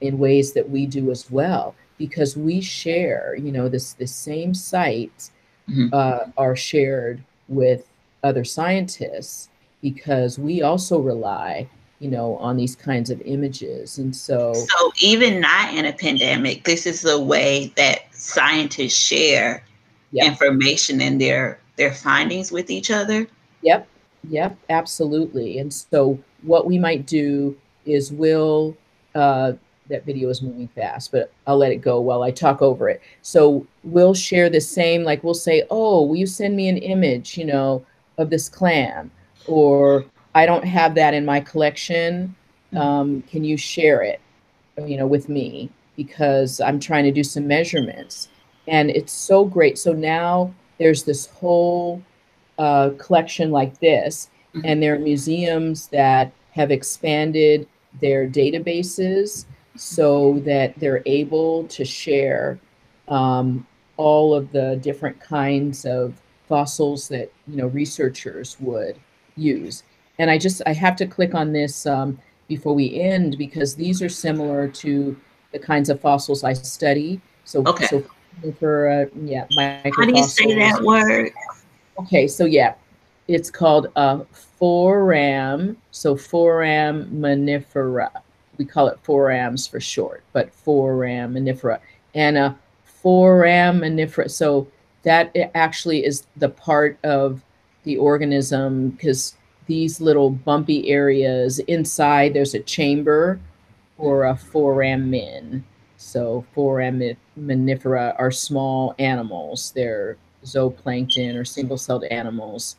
in ways that we do as well because we share you know this the same sites mm-hmm. uh, are shared with other scientists because we also rely you know on these kinds of images. And so so even not in a pandemic this is the way that scientists share yep. information and their their findings with each other. Yep. Yep. Absolutely. And so what we might do is we'll uh, that video is moving fast, but I'll let it go while I talk over it. So we'll share the same, like we'll say, oh, will you send me an image, you know, of this clam? Or I don't have that in my collection. Um, can you share it, you know, with me? Because I'm trying to do some measurements. And it's so great. So now there's this whole uh, collection like this Mm-hmm. And there are museums that have expanded their databases so that they're able to share um, all of the different kinds of fossils that you know researchers would use. And I just I have to click on this um, before we end because these are similar to the kinds of fossils I study. So okay. so for uh, yeah, How do you say that word? Okay, so yeah, it's called a foram, so foram foraminifera. We call it forams for short, but foraminifera. And a foraminifera, so that actually is the part of the organism because these little bumpy areas inside there's a chamber or a foramen. So foraminifera are small animals. They're zooplankton or single-celled animals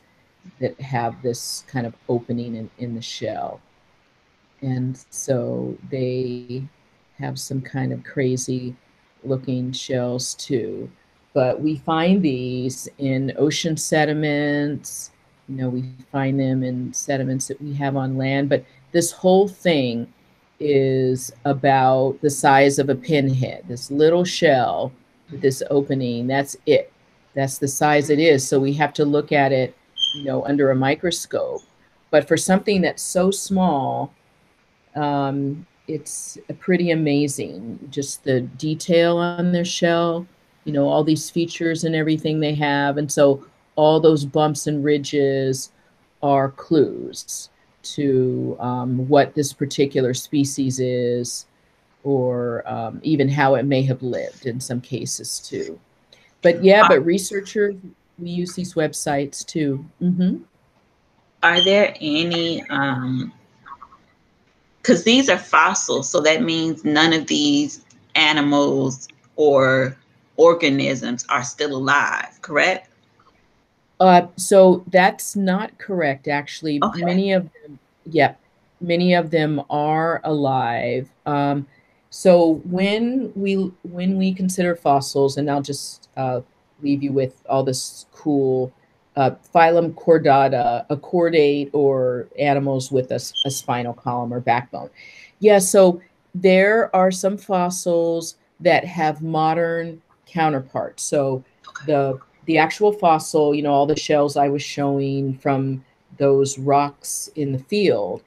that have this kind of opening in, in the shell. And so they have some kind of crazy looking shells too. But we find these in ocean sediments, you know, we find them in sediments that we have on land. But this whole thing is about the size of a pinhead, this little shell with this opening. That's it. That's the size it is. So we have to look at it you know, under a microscope. But for something that's so small, um, it's pretty amazing. Just the detail on their shell, you know, all these features and everything they have. And so all those bumps and ridges are clues to um, what this particular species is, or um, even how it may have lived in some cases too. But yeah, but researchers we use these websites too. Mm-hmm. Are there any, um, because these are fossils, so that means none of these animals or organisms are still alive, correct? Uh, so that's not correct, actually. Okay. Many of them, yeah, many of them are alive. Um, so when we when we consider fossils, and I'll just uh, leave you with all this cool uh, phylum chordata, a chordate or animals with a, a, spinal column or backbone. Yeah, so there are some fossils that have modern counterparts. So the the actual fossil, you know, all the shells I was showing from those rocks in the field,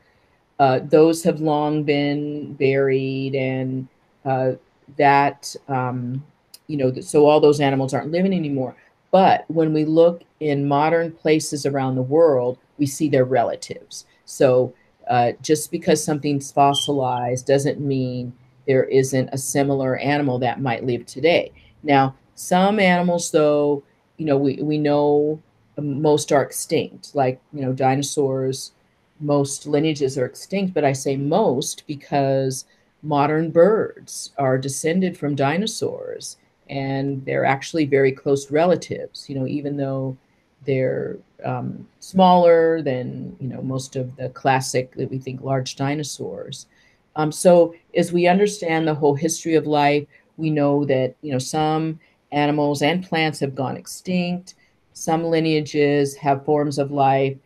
uh, those have long been buried, and uh, that um, you know, so all those animals aren't living anymore. But when we look in modern places around the world, we see their relatives. So uh, just because something's fossilized doesn't mean there isn't a similar animal that might live today. Now, some animals, though, you know, we, we know most are extinct, like, you know, dinosaurs, most lineages are extinct, but I say most because modern birds are descended from dinosaurs and they're actually very close relatives. You know, even though they're um, smaller than you know most of the classic that we think large dinosaurs. Um, so as we understand the whole history of life, we know that you know some animals and plants have gone extinct. Some lineages have forms of life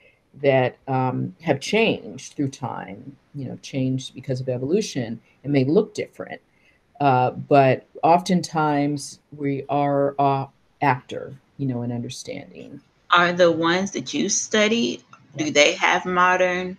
that um, have changed through time. You know, changed because of evolution and may look different. Uh, but oftentimes we are uh, after, you know, an understanding. Are the ones that you studied, do they have modern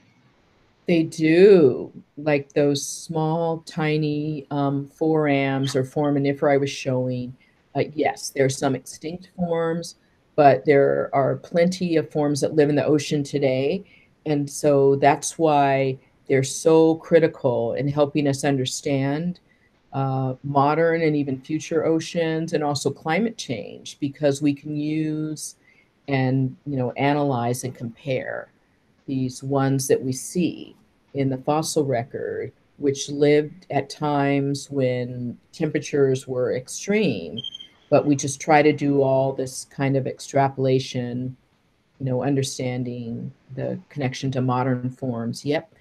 they do, like those small, tiny um, forams or foraminifera I was showing. Uh, yes, there are some extinct forms, but there are plenty of forms that live in the ocean today. And so that's why they're so critical in helping us understand uh, modern and even future oceans and also climate change because we can use and you know analyze and compare these ones that we see in the fossil record, which lived at times when temperatures were extreme. But we just try to do all this kind of extrapolation, you know, understanding the connection to modern forms. Yep.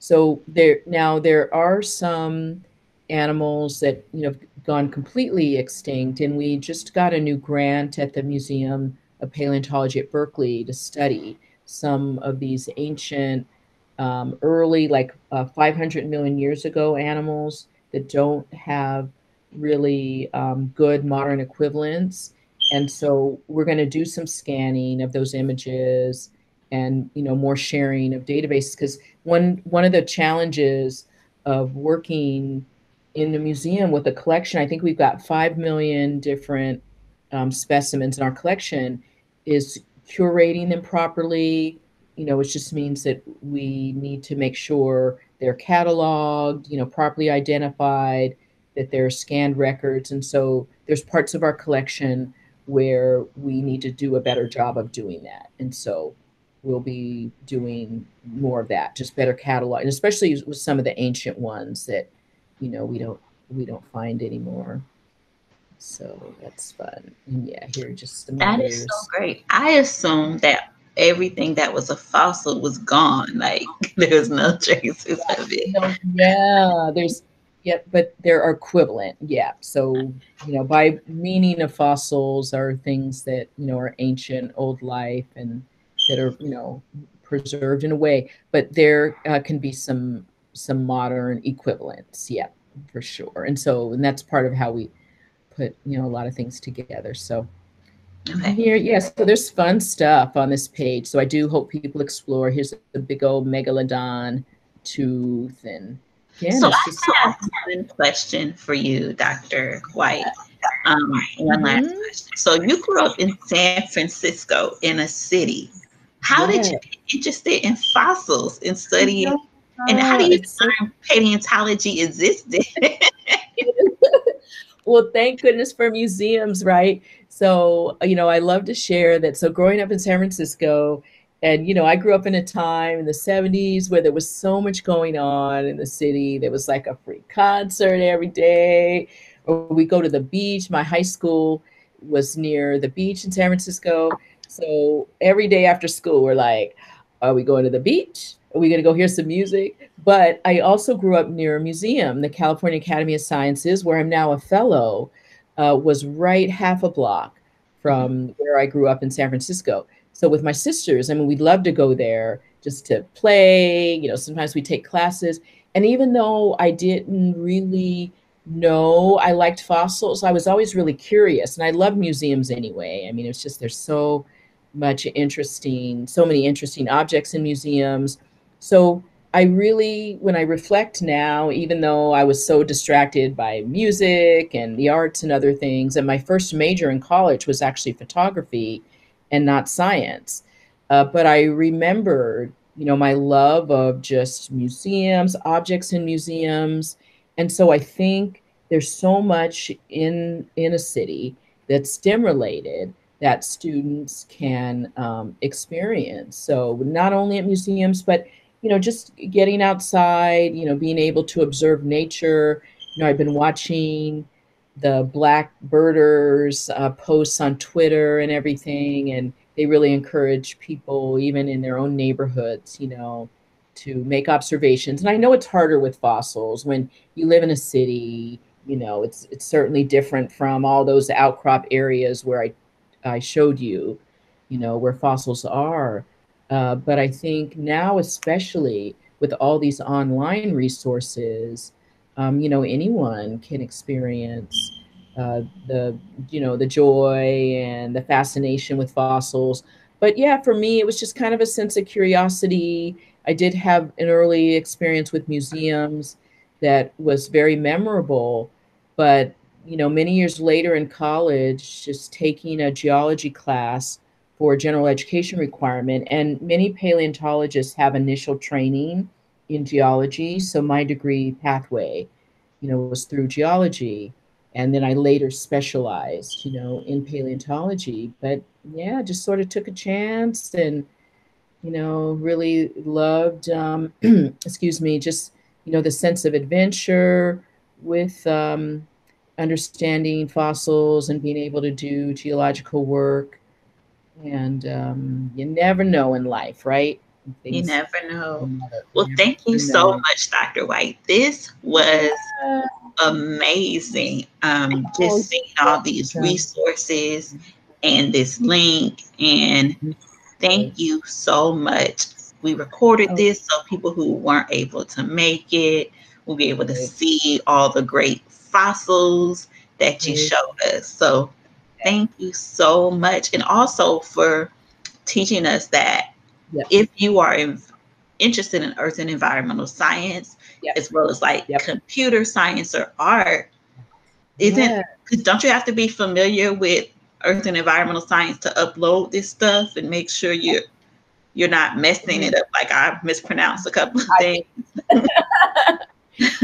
So there now there are some animals that you know have gone completely extinct, and we just got a new grant at the Museum of Paleontology at Berkeley to study some of these ancient um, early, like uh, 500 million years ago, animals that don't have really um, good modern equivalents. And so we're going to do some scanning of those images and you know more sharing of databases because one one of the challenges of working in the museum with a collection, I think we've got five million different um, specimens in our collection, is curating them properly, you know, it just means that we need to make sure they're cataloged, you know, properly identified, that they're scanned records. And so there's parts of our collection where we need to do a better job of doing that. And so we'll be doing more of that, just better catalog, and especially with some of the ancient ones that, you know, we don't we don't find anymore. So that's fun. And yeah, here just That is so great. I assume that everything that was a fossil was gone. Like there's no traces of it. No, yeah, there's yeah, but they're equivalent. Yeah. So, you know, by meaning of fossils are things that, you know, are ancient, old life and that are, you know, preserved in a way, but there uh, can be some some modern equivalents. Yeah, for sure. And so, and that's part of how we put, you know, a lot of things together. So, Okay. Here, yes, so there's fun stuff on this page. So I do hope people explore. Here's the big old megalodon tooth and yeah, so I have one question for you, Dr. White. Um, one mm-hmm. last question. So you grew up in San Francisco in a city. How did you get interested in fossils and studying? And how do you learn paleontology existed? well, thank goodness for museums, right? So, you know, I love to share that. So, growing up in San Francisco, and, you know, I grew up in a time in the 70s where there was so much going on in the city. There was like a free concert every day, or we go to the beach. My high school was near the beach in San Francisco. So, every day after school, we're like, are we going to the beach? Are we going to go hear some music? But I also grew up near a museum, the California Academy of Sciences, where I'm now a fellow uh, was right half a block from where I grew up in San Francisco. So with my sisters, I mean, we'd love to go there just to play. You know, sometimes we take classes. And even though I didn't really know I liked fossils, I was always really curious. And I love museums anyway. I mean, it's just there's so much interesting, so many interesting objects in museums. So I really, when I reflect now, even though I was so distracted by music and the arts and other things, and my first major in college was actually photography and not science. Uh, but I remembered, you know, my love of just museums, objects in museums. And so I think there's so much in in a city that's STEM related that students can um, experience. So not only at museums, but you know, just getting outside, you know, being able to observe nature. You know, I've been watching the black birders uh, posts on Twitter and everything, and they really encourage people, even in their own neighborhoods, you know, to make observations. And I know it's harder with fossils when you live in a city. You know, it's it's certainly different from all those outcrop areas where I I showed you, you know, where fossils are. Uh, but I think now, especially with all these online resources, um, you know, anyone can experience uh, the, you know, the joy and the fascination with fossils. But yeah, for me, it was just kind of a sense of curiosity. I did have an early experience with museums that was very memorable, but you know, many years later in college, just taking a geology class for general education requirement. And many paleontologists have initial training in geology. So my degree pathway, you know, was through geology. And then I later specialized, you know, in paleontology. But yeah, just sort of took a chance and, you know, really loved, um, excuse me, just, you know, the sense of adventure with um, understanding fossils and being able to do geological work and um, you never know in life, right? Things, you never know. Well, never, thank you so much, Dr. White. This was amazing. Um, just seeing all these resources and this link, and mm-hmm. thank you so much. We recorded oh. this so people who weren't able to make it will be able to see all the great fossils that you showed us. So Thank you so much. And also for teaching us that yep. if you are in, interested in earth and environmental science, yep. as well as like yep. computer science or art, isn't don't you have to be familiar with earth and environmental science to upload this stuff and make sure you're you're not messing mm-hmm. it up like I mispronounced a couple of things.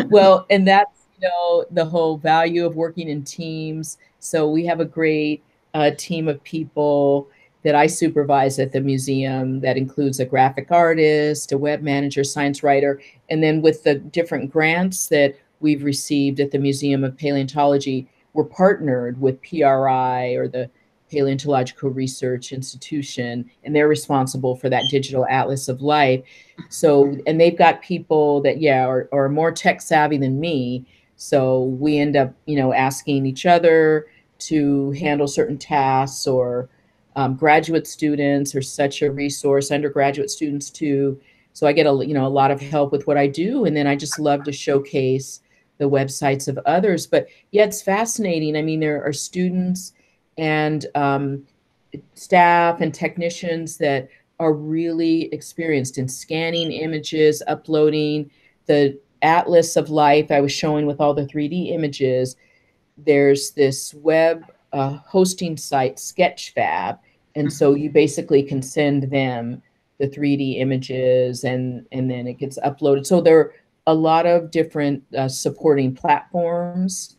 well, and that's know the whole value of working in teams so we have a great uh, team of people that I supervise at the museum that includes a graphic artist, a web manager, science writer, and then with the different grants that we've received at the Museum of Paleontology, we're partnered with PRI or the Paleontological Research Institution, and they're responsible for that digital atlas of life. So, and they've got people that, yeah, are, are more tech savvy than me so we end up, you know, asking each other to handle certain tasks or um, graduate students are such a resource, undergraduate students too. So I get a, you know, a lot of help with what I do. And then I just love to showcase the websites of others. But yeah, it's fascinating. I mean, there are students and um, staff and technicians that are really experienced in scanning images, uploading the atlas of life I was showing with all the 3D images, there's this web uh, hosting site, Sketchfab. And so you basically can send them the 3D images and, and then it gets uploaded. So there are a lot of different uh, supporting platforms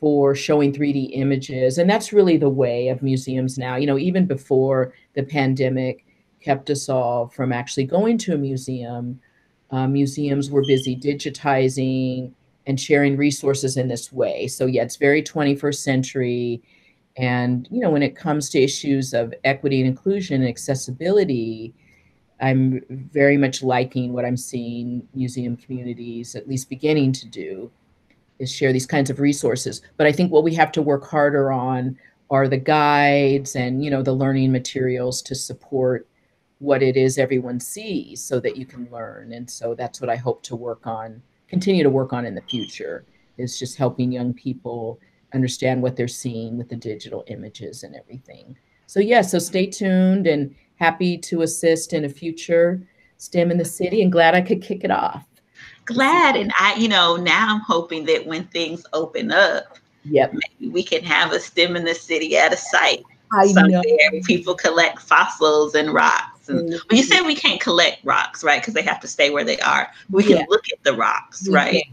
for showing 3D images. And that's really the way of museums now. You know, even before the pandemic kept us all from actually going to a museum, uh, museums were busy digitizing and sharing resources in this way. So yeah, it's very 21st century. And you know, when it comes to issues of equity and inclusion and accessibility, I'm very much liking what I'm seeing museum communities at least beginning to do is share these kinds of resources. But I think what we have to work harder on are the guides and you know the learning materials to support what it is everyone sees so that you can learn. And so that's what I hope to work on, continue to work on in the future, is just helping young people understand what they're seeing with the digital images and everything. So, yeah, so stay tuned and happy to assist in a future STEM in the city and glad I could kick it off. Glad. And I, you know, now I'm hoping that when things open up, yep. maybe we can have a STEM in the city at a site. I somewhere know. people collect fossils and rocks and mm-hmm. well, you said we can't collect rocks, right? Because they have to stay where they are. We can yeah. look at the rocks, right?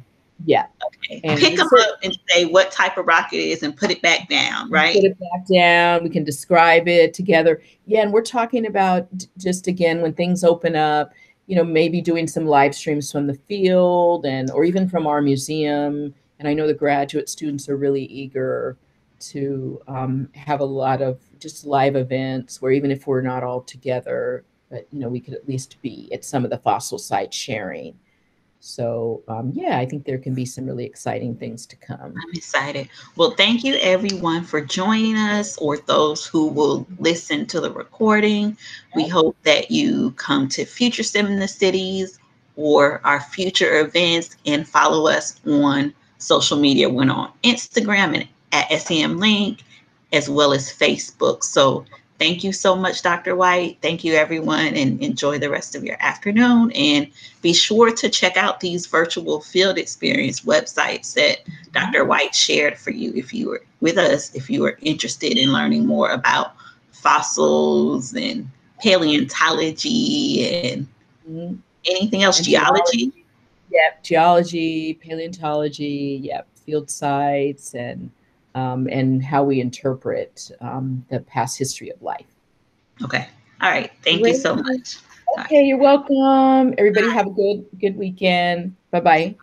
Yeah. Okay. And Pick them up and say what type of rock it is and put it back down, right? Put it back down. We can describe it together. Yeah. And we're talking about just again, when things open up, you know, maybe doing some live streams from the field and, or even from our museum. And I know the graduate students are really eager to um, have a lot of just live events where even if we're not all together, but you know, we could at least be at some of the fossil sites sharing. So um, yeah, I think there can be some really exciting things to come. I'm excited. Well, thank you everyone for joining us or those who will listen to the recording. We hope that you come to Future STEM in the Cities or our future events and follow us on social media. We're on Instagram and at SEM Link as well as Facebook. So thank you so much, Dr. White. Thank you, everyone, and enjoy the rest of your afternoon. And be sure to check out these virtual field experience websites that Dr. White shared for you if you were with us, if you were interested in learning more about fossils and paleontology and mm-hmm. anything else, and geology. geology. Yep, geology, paleontology, yep, field sites and um, and how we interpret um, the past history of life. Okay. All right. Thank Great. you so much. Okay, you're welcome. Everybody have a good good weekend. Bye-bye.